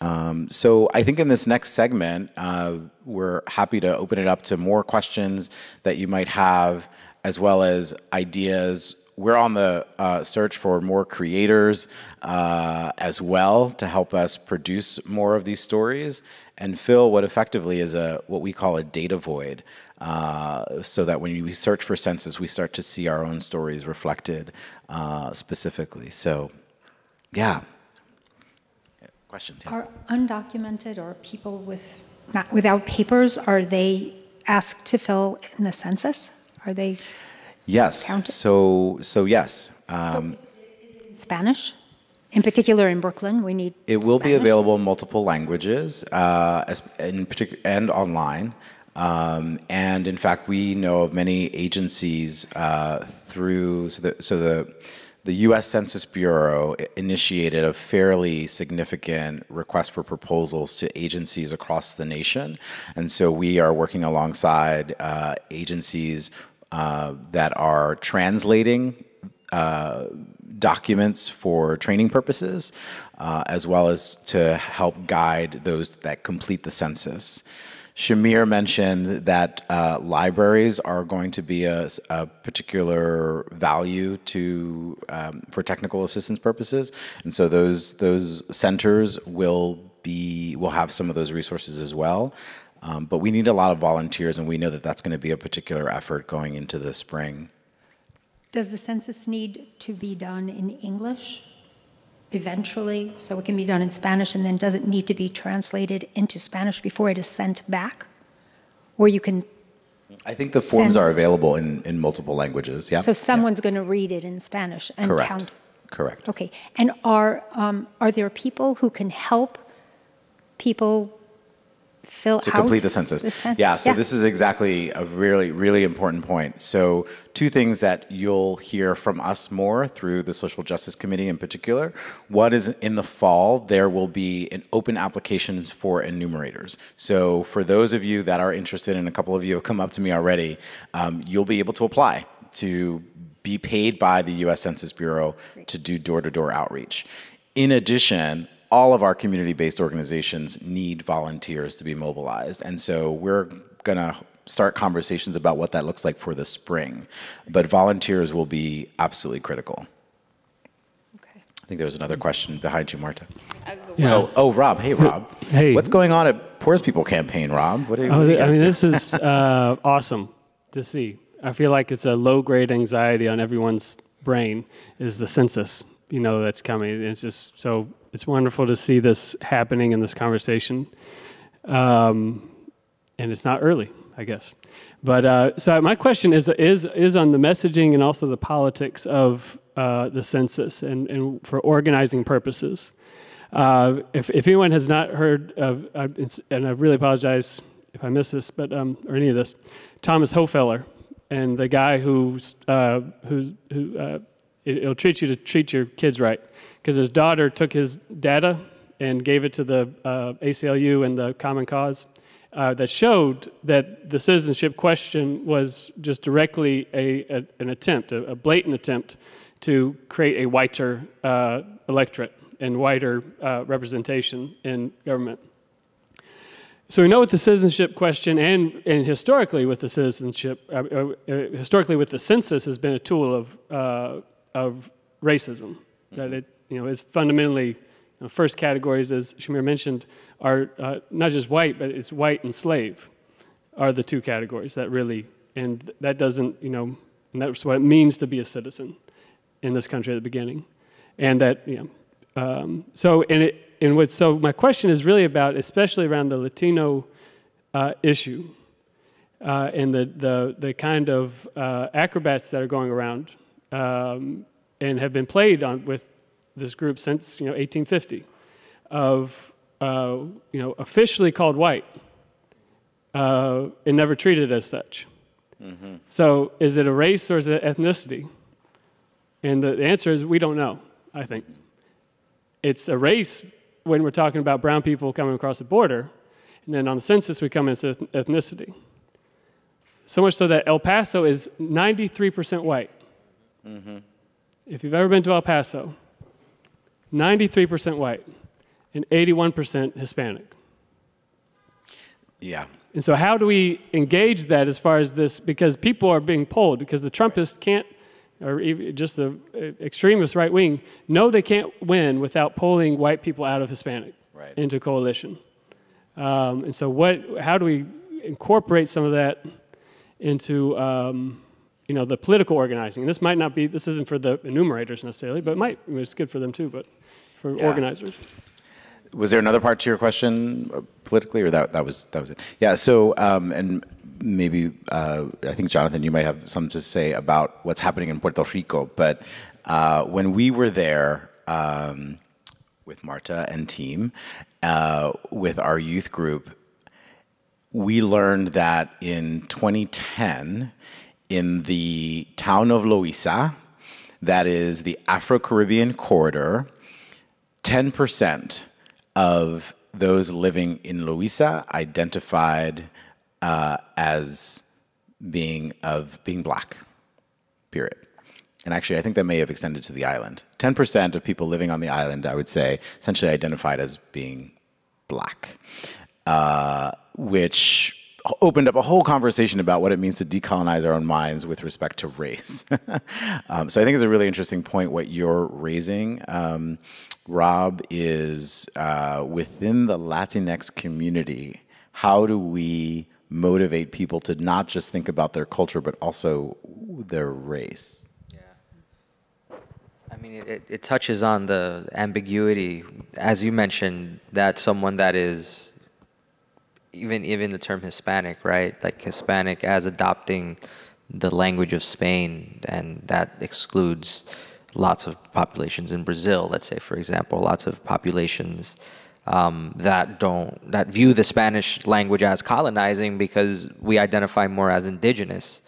Um, so I think in this next segment, uh, we're happy to open it up to more questions that you might have, as well as ideas we're on the uh, search for more creators uh, as well to help us produce more of these stories and fill what effectively is a what we call a data void. Uh, so that when we search for census, we start to see our own stories reflected uh, specifically. So, yeah. Questions? Yeah. Are undocumented or people with not without papers are they asked to fill in the census? Are they Yes. counted? So so yes. Um, in Spanish? In particular, in Brooklyn, we need. It will be available in multiple languages, uh, as, in particular, and online. Um, and in fact, we know of many agencies uh, through so the so the the U.S. Census Bureau initiated a fairly significant request for proposals to agencies across the nation, and so we are working alongside uh, agencies uh, that are translating uh, documents for training purposes, uh, as well as to help guide those that complete the census. Shamier mentioned that uh, libraries are going to be a particular value to um, for technical assistance purposes, and so those those centers will be will have some of those resources as well. Um, but we need a lot of volunteers, and we know that that's going to be a particular effort going into the spring. Does the census need to be done in English eventually, so it can be done in Spanish, and then does it need to be translated into Spanish before it is sent back? Or you can, I think the forms Send- are available in, in multiple languages. Yeah. so someone's going to read it in Spanish and Correct. count? Correct. Okay, and are, um, are there people who can help people fill to complete the census. cen- yeah, so this is exactly a really, really important point. So, two things that you'll hear from us more through the Social Justice Committee in particular. One is in the fall, there will be an open applications for enumerators. So, for those of you that are interested, and a couple of you have come up to me already, um, you'll be able to apply to be paid by the US Census Bureau to do door to door outreach. In addition, all of our community based organizations need volunteers to be mobilized. And so we're going to start conversations about what that looks like for the spring. But volunteers will be absolutely critical. Okay. I think there was another question behind you, Marta. Yeah. Oh, oh, Rob. Hey, Rob. Hey. What's going on at Poor's People campaign, Rob? What are, what Oh, are you I mean, this is uh, awesome to see. I feel like it's a low grade anxiety on everyone's brain is the census, you know, that's coming. It's just so it's wonderful to see this happening in this conversation. Um, and it's not early, I guess. But uh, so my question is is is on the messaging and also the politics of uh, the census and, and for organizing purposes. Uh, if, if anyone has not heard of, uh, and I really apologize if I miss this, but um, or any of this, Thomas Hofeller, and the guy who's uh, who's who uh, it, it'll treat you to treat your kids right, because his daughter took his data and gave it to the uh, ACLU and the Common Cause. Uh, that showed that the citizenship question was just directly a, a, an attempt, a, a blatant attempt to create a whiter uh, electorate and whiter uh, representation in government. So we know with the citizenship question and, and historically with the citizenship, uh, uh, historically with the census has been a tool of, of racism. That it you know, is fundamentally, you know, first categories, as Shamier mentioned, are uh, not just white, but it's white and slave are the two categories that really, and that doesn't, you know, and that's what it means to be a citizen in this country at the beginning. And that, you know, um, so, and it, and what, so my question is really about, especially around the Latino uh, issue uh, and the, the, the kind of uh, acrobats that are going around um, and have been played on with this group since, you know, 1850 of, uh, you know, officially called white uh, and never treated as such. So is it a race or is it ethnicity? And the, answer is we don't know, I think. It's a race when we're talking about brown people coming across the border, and then on the census we come into eth- ethnicity. So much so that El Paso is 93% white. If you've ever been to El Paso, 93% white and 81% Hispanic. Yeah. And so, how do we engage that as far as this? Because people are being polled, because the Trumpists can't or just the uh, extremist right wing, know they can't win without pulling white people out of Hispanic Right. into coalition. Um, and so, what? How do we incorporate some of that into um, you know the political organizing? And this might not be. This isn't for the enumerators necessarily, but it might. I mean, it's good for them too. But for Yeah. organizers. Was there another part to your question uh, politically, or that that was that was it? Yeah. So, um, and maybe uh, I think Jonathan, you might have something to say about what's happening in Puerto Rico. But uh, when we were there um, with Marta and team, uh, with our youth group, we learned that in 2010, in the town of Loíza, that is the Afro Caribbean corridor, 10% of those living in Loíza identified uh, as being of being black. Period. And actually, I think that may have extended to the island. 10% of people living on the island, I would say, essentially identified as being black, uh, which opened up a whole conversation about what it means to decolonize our own minds with respect to race. um, so I think it's a really interesting point what you're raising. Um, Rob is uh, within the Latinx community. How do we motivate people to not just think about their culture, but also their race? I mean, it, it touches on the ambiguity, as you mentioned, that someone that is even even the term Hispanic, right? Like Hispanic as adopting the language of Spain, and that excludes lots of populations in Brazil. Let's say, for example, lots of populations um, that don't that view the Spanish language as colonizing because we identify more as indigenous,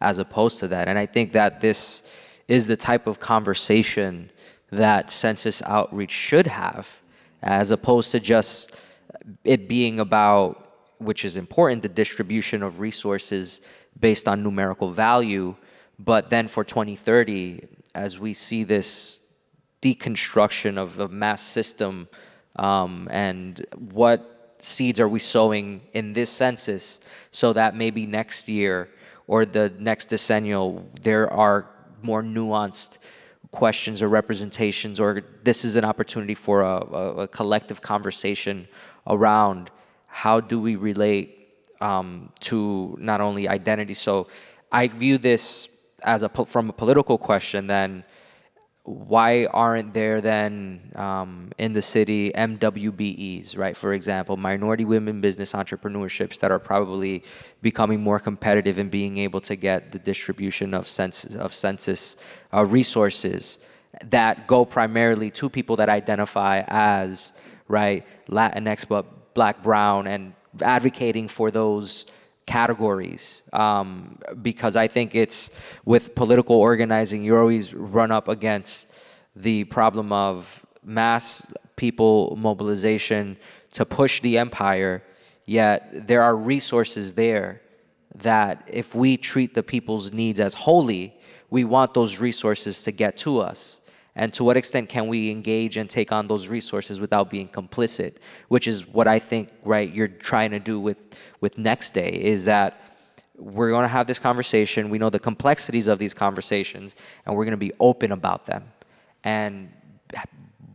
as opposed to that. And I think that this is the type of conversation that census outreach should have, as opposed to just it being about which is important, the distribution of resources based on numerical value. But then for 2030, as we see this deconstruction of the mass system um, and what seeds are we sowing in this census so that maybe next year or the next decennial there are more nuanced questions or representations or this is an opportunity for a, a, a collective conversation around how do we relate um, to not only identity. So I view this as a from a political question. Then why aren't there then um, in the city MWBEs, right? For example, minority women business entrepreneurships that are probably becoming more competitive in being able to get the distribution of census of census uh, resources that go primarily to people that identify as right Latinx but black, brown, and advocating for those categories um, because I think it's with political organizing, you always run up against the problem of mass people mobilization to push the empire, yet there are resources there that if we treat the people's needs as holy, we want those resources to get to us and to what extent can we engage and take on those resources without being complicit which is what i think right you're trying to do with with next day is that we're going to have this conversation. We know the complexities of these conversations and we're going to be open about them. And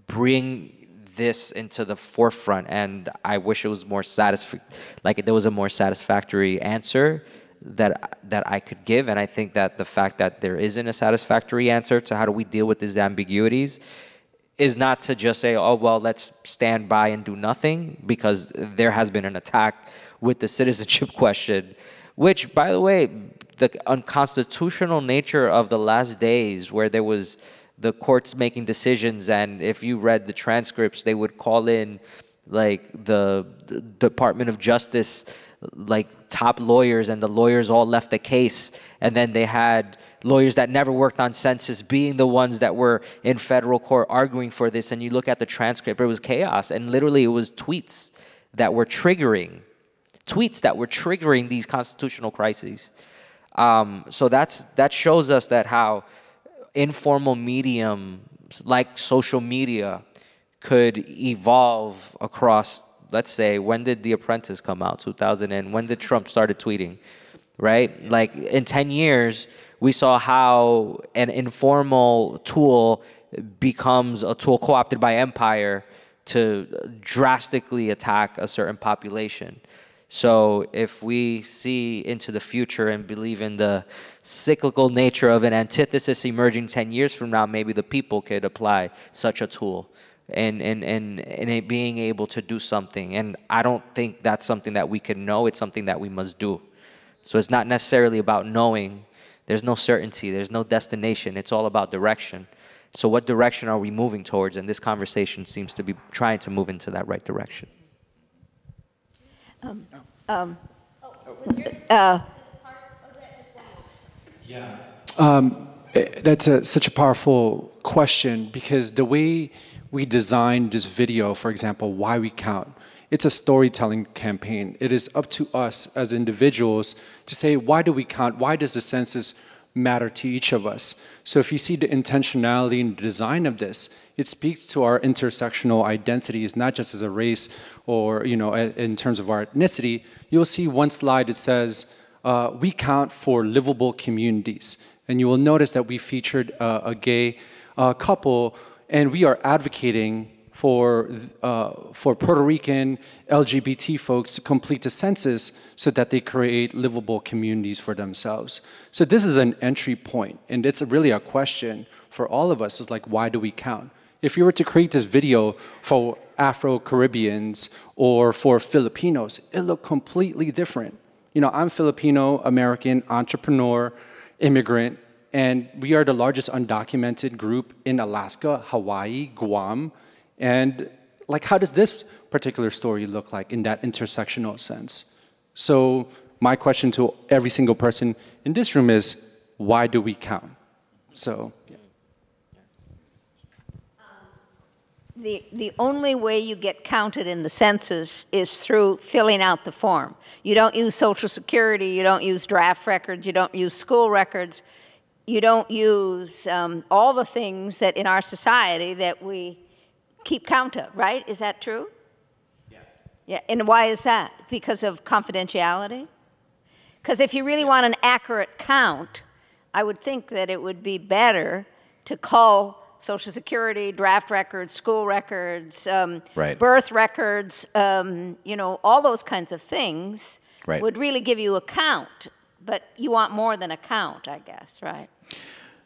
bring this into the forefront and i wish it was more satisfactory like there was a more satisfactory answer that that I could give, and I think that the fact that there isn't a satisfactory answer to how do we deal with these ambiguities is not to just say, oh well, let's stand by and do nothing, because there has been an attack with the citizenship question, which, by the way, the unconstitutional nature of the last days, where there was the courts making decisions, and if you read the transcripts, they would call in like the, the Department of Justice like top lawyers and the lawyers all left the case and then they had lawyers that never worked on census being the ones that were in federal court arguing for this. And you look at the transcript it was chaos and literally it was tweets that were triggering tweets that were triggering these constitutional crises. Um, so that's that shows us that how informal mediums like social media could evolve across let's say when did the apprentice come out 2000 and when did trump started tweeting right? Like in 10 years, we saw how an informal tool becomes a tool co opted by empire to drastically attack a certain population. So if we see into the future and believe in the cyclical nature of an antithesis emerging 10 years from now, maybe the people could apply such a tool and, and, and, and it being able to do something. And I don't think that's something that we can know, it's something that we must do. So it's not necessarily about knowing. There's no certainty, there's no destination. It's all about direction. So, what direction are we moving towards? And this conversation seems to be trying to move into that right direction. Um, um, uh, yeah. Um, eh, that's a, such a powerful question because the way we designed this video, for example, why we count, it's a storytelling campaign. It is up to us as individuals to say, why do we count? Why does the census matter to each of us? So if you see the intentionality and design of this, it speaks to our intersectional identities, not just as a race or, you know, in terms of our ethnicity. You'll see one slide that says, uh, we count for livable communities. And you will notice that we featured uh, a gay uh, couple, and we are advocating for, uh, for Puerto Rican LGBT folks to complete the census so that they create livable communities for themselves. So this is an entry point, and it's really a question for all of us, is like, why do we count? If you were to create this video for Afro-Caribbeans or for Filipinos, it looked completely different. You know, I'm Filipino, American, entrepreneur, immigrant, and we are the largest undocumented group in Alaska, Hawaii, Guam, and like, how does this particular story look like in that intersectional sense? So my question to every single person in this room is, why do we count? So, yeah. Um, the, the only way you get counted in the census is through filling out the form. You don't use Social Security, you don't use draft records, you don't use school records, you don't use um, all the things that in our society that we keep count of, right? Is that true? Yes. Yeah, and why is that? Because of confidentiality? Because if you really want an accurate count, I would think that it would be better to call Social Security, draft records, school records, um, right. birth records, um, you know, all those kinds of things right. would really give you a count. But you want more than a count, I guess, right?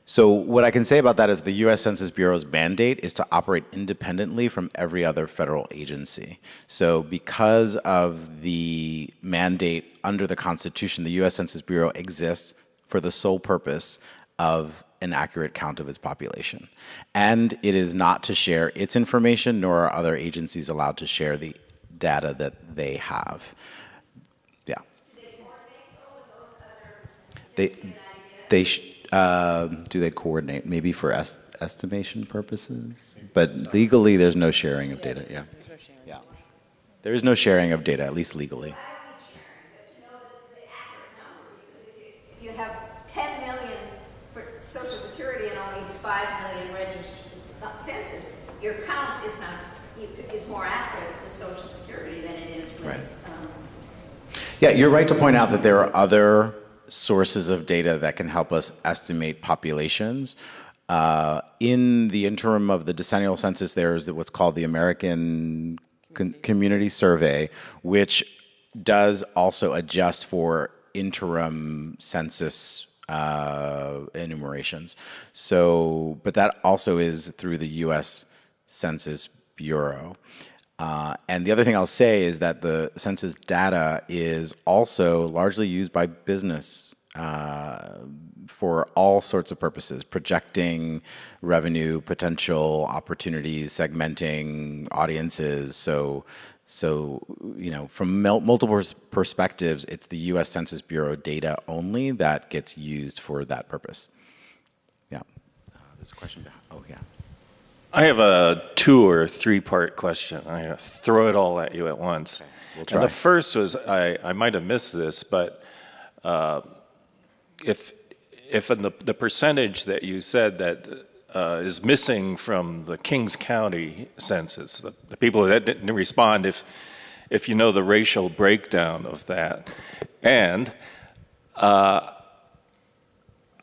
So what I can say about that is the U.S. Census Bureau's mandate is to operate independently from every other federal agency. So because of the mandate under the Constitution, the U.S. Census Bureau exists for the sole purpose of an accurate count of its population. And it is not to share its information, nor are other agencies allowed to share the data that they have. Yeah. They, they, uh, do they coordinate? Maybe for est estimation purposes, but legally, there's no sharing of data. Yeah, yeah. There is no sharing of data, at least legally. If you have 10 million for Social Security and only 5 million registered census, your count is not is more accurate with Social Security than it is with. Right. Um, yeah, you're right to point out that there are other sources of data that can help us estimate populations. Uh, in the interim of the decennial census, there's what's called the American Con Community Survey, which does also adjust for interim census uh, enumerations. So, but that also is through the U.S. Census Bureau. Uh, and the other thing I'll say is that the census data is also largely used by business uh, for all sorts of purposes, projecting revenue, potential opportunities, segmenting audiences. So, so you know, from multiple perspectives, it's the U.S. Census Bureau data only that gets used for that purpose. Yeah. Uh, there's a question. Oh, yeah. I have a two or three part question. I throw it all at you at once. Okay. We'll try. And the first was I, I might have missed this, but uh, if if in the, the percentage that you said that uh, is missing from the Kings County census, the, the people that didn't respond, if if you know the racial breakdown of that, and uh,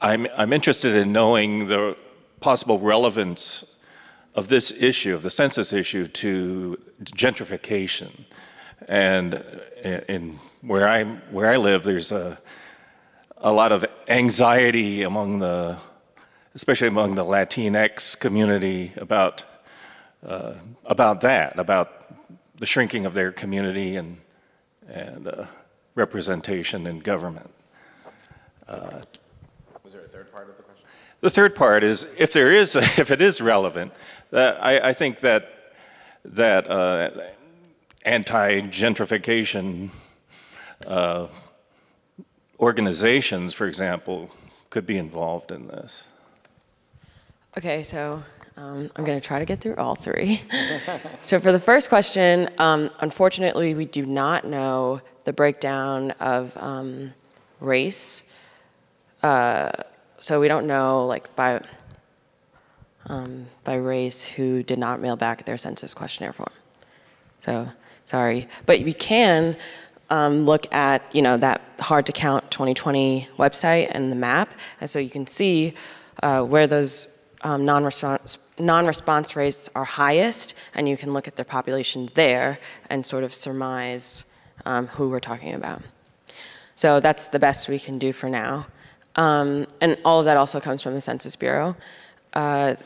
I'm, I'm interested in knowing the possible relevance of this issue, of the census issue, to gentrification. And in where I where I live, there's a a lot of anxiety among the, especially among the Latinx community about uh, about that, about the shrinking of their community and and uh, representation in government. Uh, Was there a third part of the question? the third part is if there is, if it is relevant, that I, I think that that uh, anti-gentrification uh, organizations, for example, could be involved in this. Okay, so um, I'm going to try to get through all three. so for the first question, um, unfortunately, we do not know the breakdown of um, race. Uh, so we don't know, like by um, by race, who did not mail back their census questionnaire form. So sorry, but we can um, look at you know that hard to count 2020 website and the map, and so you can see uh, where those um, non-response non-response rates are highest, and you can look at their populations there and sort of surmise um, who we're talking about. So that's the best we can do for now. Um, and all of that also comes from the Census Bureau. Uh,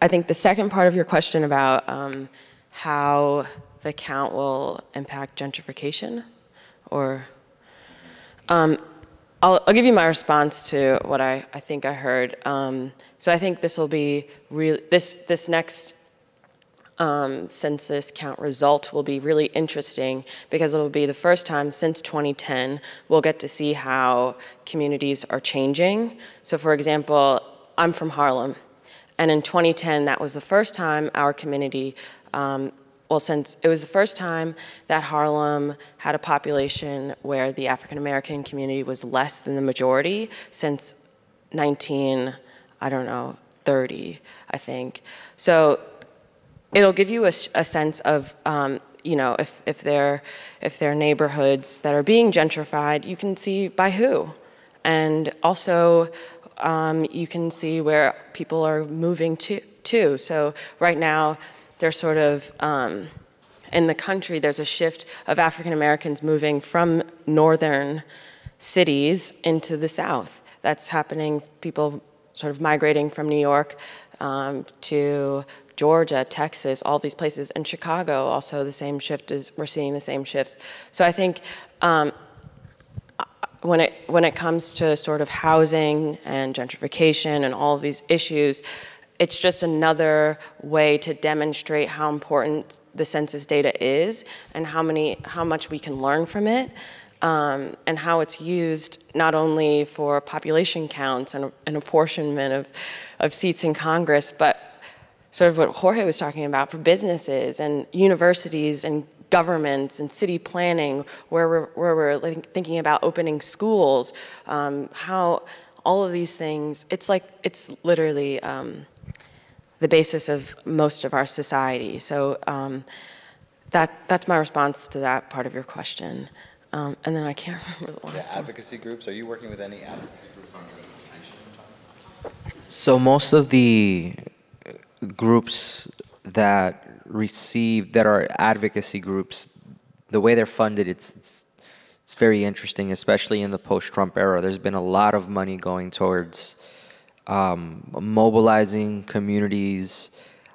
I think the second part of your question about um, how the count will impact gentrification, or um, I'll, I'll, give you my response to what I, I think I heard. Um, so I think this will be real. This this next um, census count result will be really interesting because it will be the first time since 2010 we'll get to see how communities are changing. So for example, I'm from Harlem, and in 2010 that was the first time our community um, well, since it was the first time that Harlem had a population where the African American community was less than the majority since 19, I don't know, 30, I think. So it'll give you a, a sense of, um, you know, if, if, they're, if they're neighborhoods that are being gentrified, you can see by who. And also, um, you can see where people are moving to, to. So right now, they're sort of, um, in the country, there's a shift of African Americans moving from northern cities into the south. That's happening, people sort of migrating from New York um, to Georgia, Texas, all these places, and Chicago also the same shift is, we're seeing the same shifts. So I think um, when it, when it comes to sort of housing and gentrification and all of these issues, it's just another way to demonstrate how important the census data is and how many how much we can learn from it um, and how it's used not only for population counts and, and apportionment of, of seats in Congress, but sort of what Jorge was talking about for businesses and universities and governments and city planning, where we're, where we're thinking about opening schools, um, how all of these things, it's like, it's literally, um, the basis of most of our society. So um, that, that's my response to that part of your question. Um, and then I can't remember the last yeah, advocacy groups. Are you working with any advocacy groups on your So most of the groups that receive, that are advocacy groups, the way they're funded, it's, it's, it's very interesting, especially in the post-Trump era. There's been a lot of money going towards um, mobilizing communities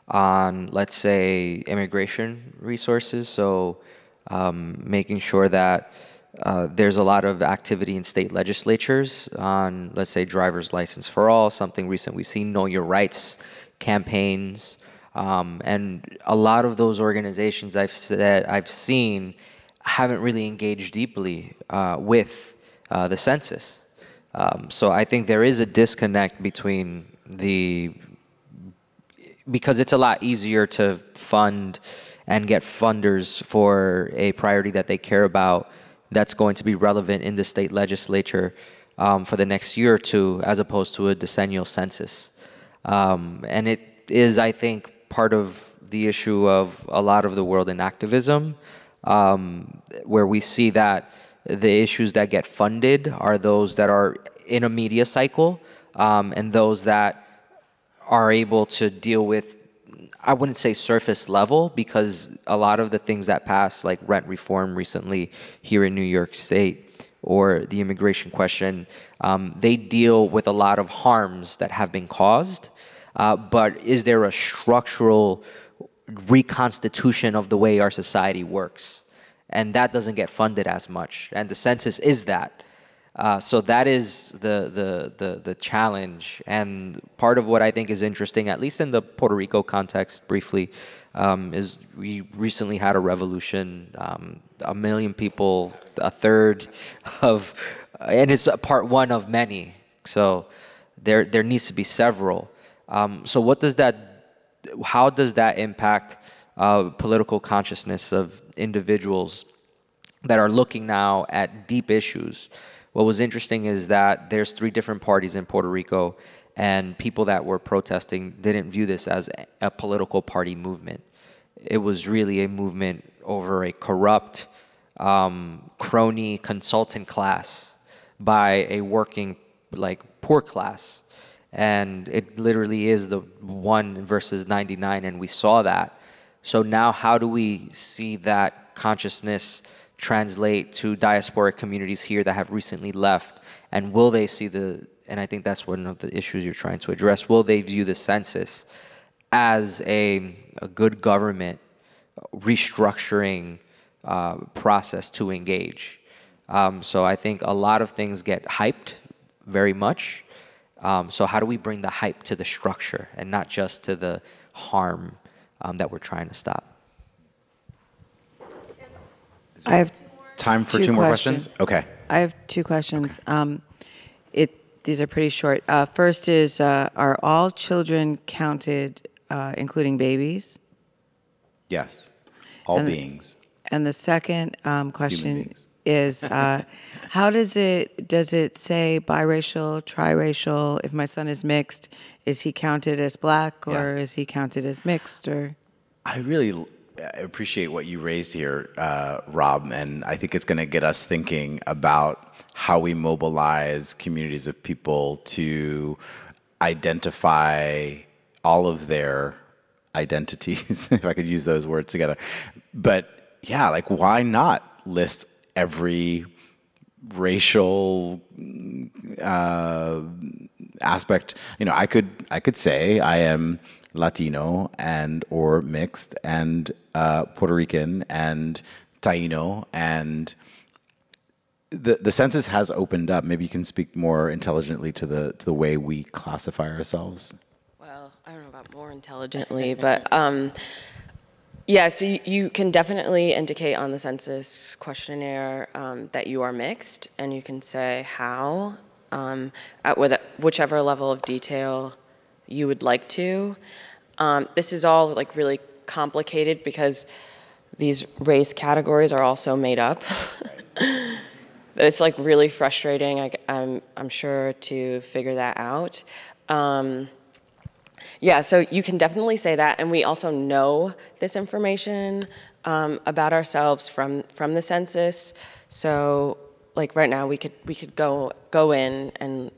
on, let's say, immigration resources. So um, making sure that uh, there's a lot of activity in state legislatures on, let's say, driver's license for all, something recent we've seen, know your rights campaigns. Um, and a lot of those organizations I've said, I've seen haven't really engaged deeply uh, with uh, the census. Um, so I think there is a disconnect between the because it's a lot easier to fund and get funders for a priority that they care about that's going to be relevant in the state legislature um, for the next year or two as opposed to a decennial census. Um, and it is, I think, part of the issue of a lot of the world in activism, um, where we see that the issues that get funded are those that are in a media cycle um, and those that are able to deal with I wouldn't say surface level because a lot of the things that pass, like rent reform recently here in New York State or the immigration question, um, they deal with a lot of harms that have been caused. Uh, but is there a structural reconstitution of the way our society works? And that doesn't get funded as much. And the census is that. Uh, so that is the, the, the, the, challenge. And part of what I think is interesting, at least in the Puerto Rico context, briefly, um, is we recently had a revolution. Um, a million people, a third of, and it's part one of many. So there, there needs to be several. Um, so what does that, how does that impact uh, political consciousness of individuals that are looking now at deep issues? What was interesting is that there's three different parties in Puerto Rico, and people that were protesting didn't view this as a political party movement. It was really a movement over a corrupt um, crony consultant class by a working, like, poor class. And it literally is the one versus 99, and we saw that. So now, how do we see that consciousness? translate to diasporic communities here that have recently left? And will they see the, and I think that's one of the issues you're trying to address, will they view the census as a, a good government restructuring uh, process to engage? Um, so I think a lot of things get hyped very much. Um, so how do we bring the hype to the structure and not just to the harm um, that we're trying to stop? I have time for two, two more questions. questions. Okay. I have two questions. Um, it these are pretty short. Uh, first is uh, are all children counted, uh, including babies? Yes, all and beings. The, and the second um, question is uh, how does it does it say biracial, triracial? If my son is mixed, is he counted as black or yeah. is he counted as mixed or? I really appreciate what you raised here, uh, Rob, and I think it's going to get us thinking about how we mobilize communities of people to identify all of their identities, if I could use those words together. But yeah, like why not list every racial uh, aspect? You know, I could I could say I am Latino and or mixed and uh, Puerto Rican and Taino and the the census has opened up. Maybe you can speak more intelligently to the to the way we classify ourselves. Well, I don't know about more intelligently, but um, yeah. So you, you, can definitely indicate on the census questionnaire um, that you are mixed, and you can say how um, at whichever level of detail you would like to. Um, this is all like really complicated because these race categories are also made up. it's like really frustrating, I, am I'm, I'm sure, to figure that out. Um, yeah, so you can definitely say that, and we also know this information um, about ourselves from from the census. So, like right now, we could we could go go in and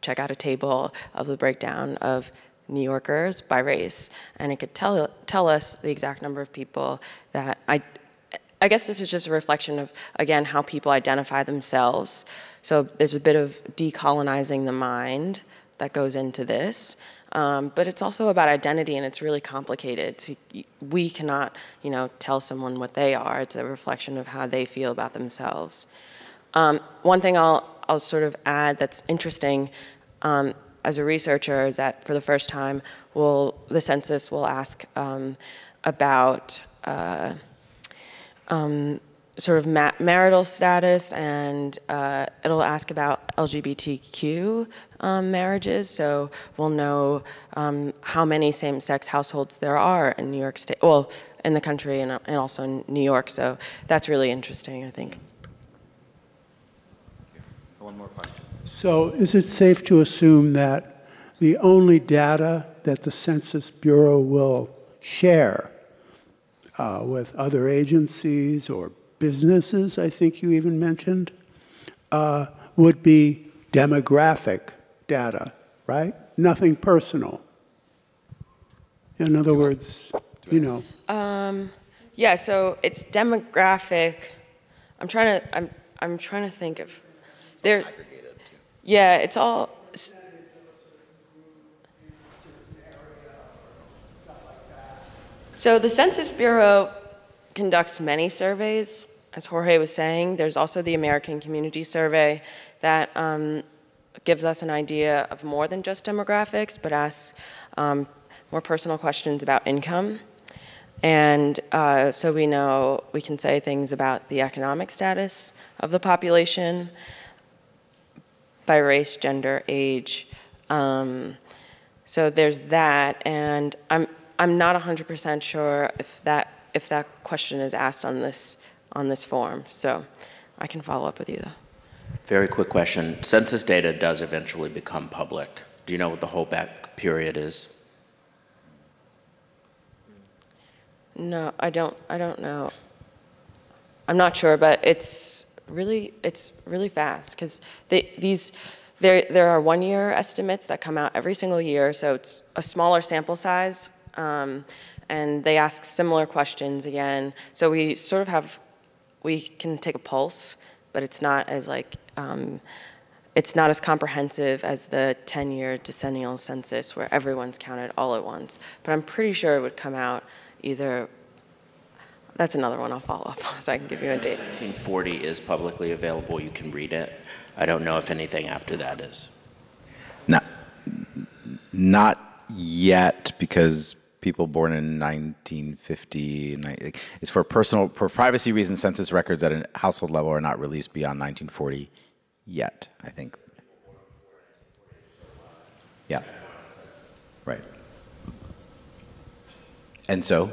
check out a table of the breakdown of New Yorkers by race, and it could tell tell us the exact number of people that I. I guess this is just a reflection of again how people identify themselves. So there's a bit of decolonizing the mind that goes into this, um, but it's also about identity, and it's really complicated. So we cannot, you know, tell someone what they are. It's a reflection of how they feel about themselves. Um, one thing I'll I'll sort of add that's interesting. Um, as a researcher is that for the first time, will the census will ask um, about uh, um, sort of ma marital status, and uh, it'll ask about LGBTQ um, marriages. So we'll know um, how many same-sex households there are in New York State, well, in the country, and, and also in New York. So that's really interesting, I think. One more question. So is it safe to assume that the only data that the Census Bureau will share uh, with other agencies or businesses, I think you even mentioned, uh, would be demographic data, right? Nothing personal. In other words, you know. Um, yeah, so it's demographic. I'm trying to. I'm. I'm trying to think of. There. Yeah, it's all. s- So the Census Bureau conducts many surveys. As Jorge was saying, there's also the American Community Survey that um, gives us an idea of more than just demographics, but asks um, more personal questions about income. And uh, so we know we can say things about the economic status of the population by race, gender, age. Um, so there's that, and I'm I'm not 100% sure if that if that question is asked on this on this form. So I can follow up with you though. Very quick question. Census data does eventually become public. Do you know what the holdback period is? No, I don't. I don't know. I'm not sure, but it's really it's really fast because these there there are one year estimates that come out every single year, so it's a smaller sample size, um, and they ask similar questions again. So we sort of have we can take a pulse, but it's not as like um, it's not as comprehensive as the 10-year decennial census where everyone's counted all at once. But I'm pretty sure it would come out either, that's another one I'll follow up on so I can give you a date. 1940 is publicly available. You can read it. I don't know if anything after that is. Not, not yet, because people born in 1950, it's for personal, for privacy reasons, census records at a household level are not released beyond 1940 yet, I think. Yeah. Right. And so,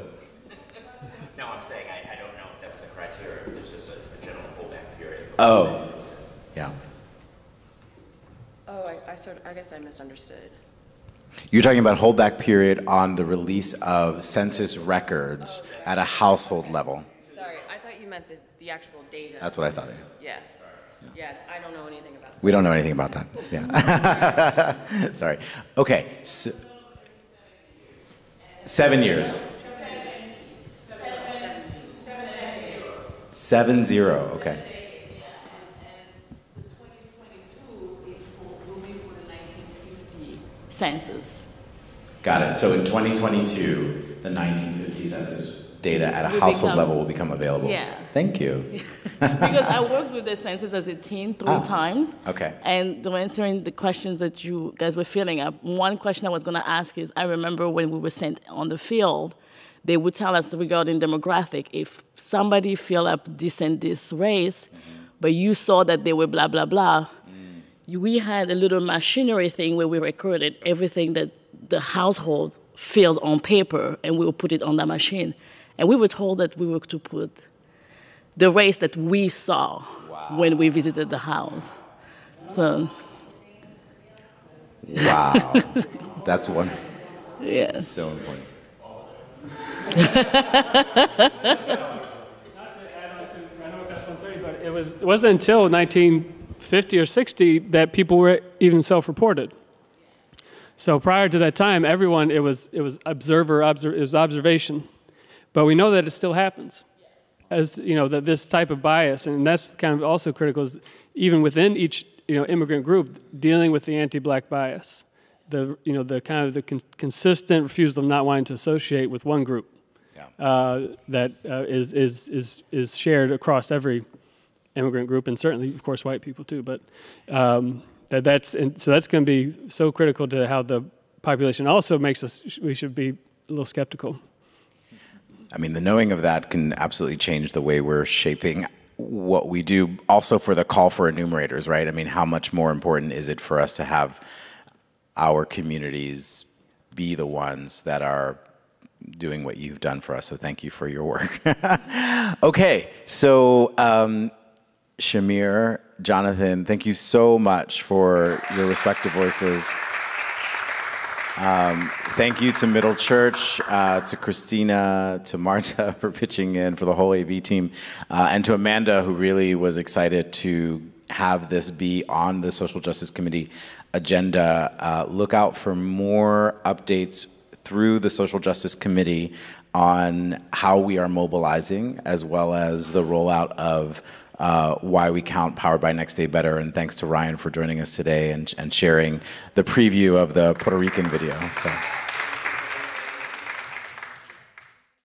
No, I'm saying I, I don't know if that's the criteria, if there's just a, a general holdback period. oh, yeah. Oh, I, I sort of, I guess I misunderstood. You're talking about holdback period on the release of census records at a household level. Sorry, I thought you meant the, the actual data. That's what I thought, Yeah. Yeah, I don't know anything about that. We don't know anything about that. Yeah. Sorry. Okay. So, seven years. Seven zero. Okay. Census. Got it. So in 2022, the 1950 census data at a Will household become- level will become available. Yeah. Thank you. because I worked with the census as a teen three Ah, times. okay. And answering the questions that you guys were filling up, one question I was going to ask is I remember when we were sent on the field, they would tell us regarding demographic if somebody filled up this and this race, but you saw that they were blah, blah, blah. You- We had a little machinery thing where we recorded everything that the household filled on paper and we would put it on the machine. And we were told that we were to put the race that we saw when we visited the house. So, Wow. That's one. Yeah. So important. Not to add on to my number past one thirty, But it was it wasn't until 1950 or 60 that people were even self-reported. So prior to that time, everyone it was it was observer obser, it was observation, but we know that it still happens, as you know that this type of bias, and that's kind of also critical. Is even within each you know immigrant group dealing with the anti-black bias, the you know the kind of the con- consistent refusal of not wanting to associate with one group uh, that uh, is, is, is, is shared across every immigrant group, and certainly, of course, white people too. But um, that, that's and so that's going to be so critical to how the population also makes us. We should be a little skeptical. I mean, the knowing of that can absolutely change the way we're shaping what we do. Also, for the call for enumerators, right? I mean, how much more important is it for us to have our communities be the ones that are doing what you've done for us? So, thank you for your work. okay, so um, Shamier, Jonathan, thank you so much for your respective voices. Um, thank you to Middle Church, uh, to Christina, to Marta for pitching in, for the whole AV team, uh, and to Amanda, who really was excited to have this be on the Social Justice Committee agenda. Uh, look out for more updates through the Social Justice Committee on how we are mobilizing, as well as the rollout of uh, Why We Count, powered by Next Day Better. And thanks to Ryan for joining us today and, and sharing the preview of the Puerto Rican video. So.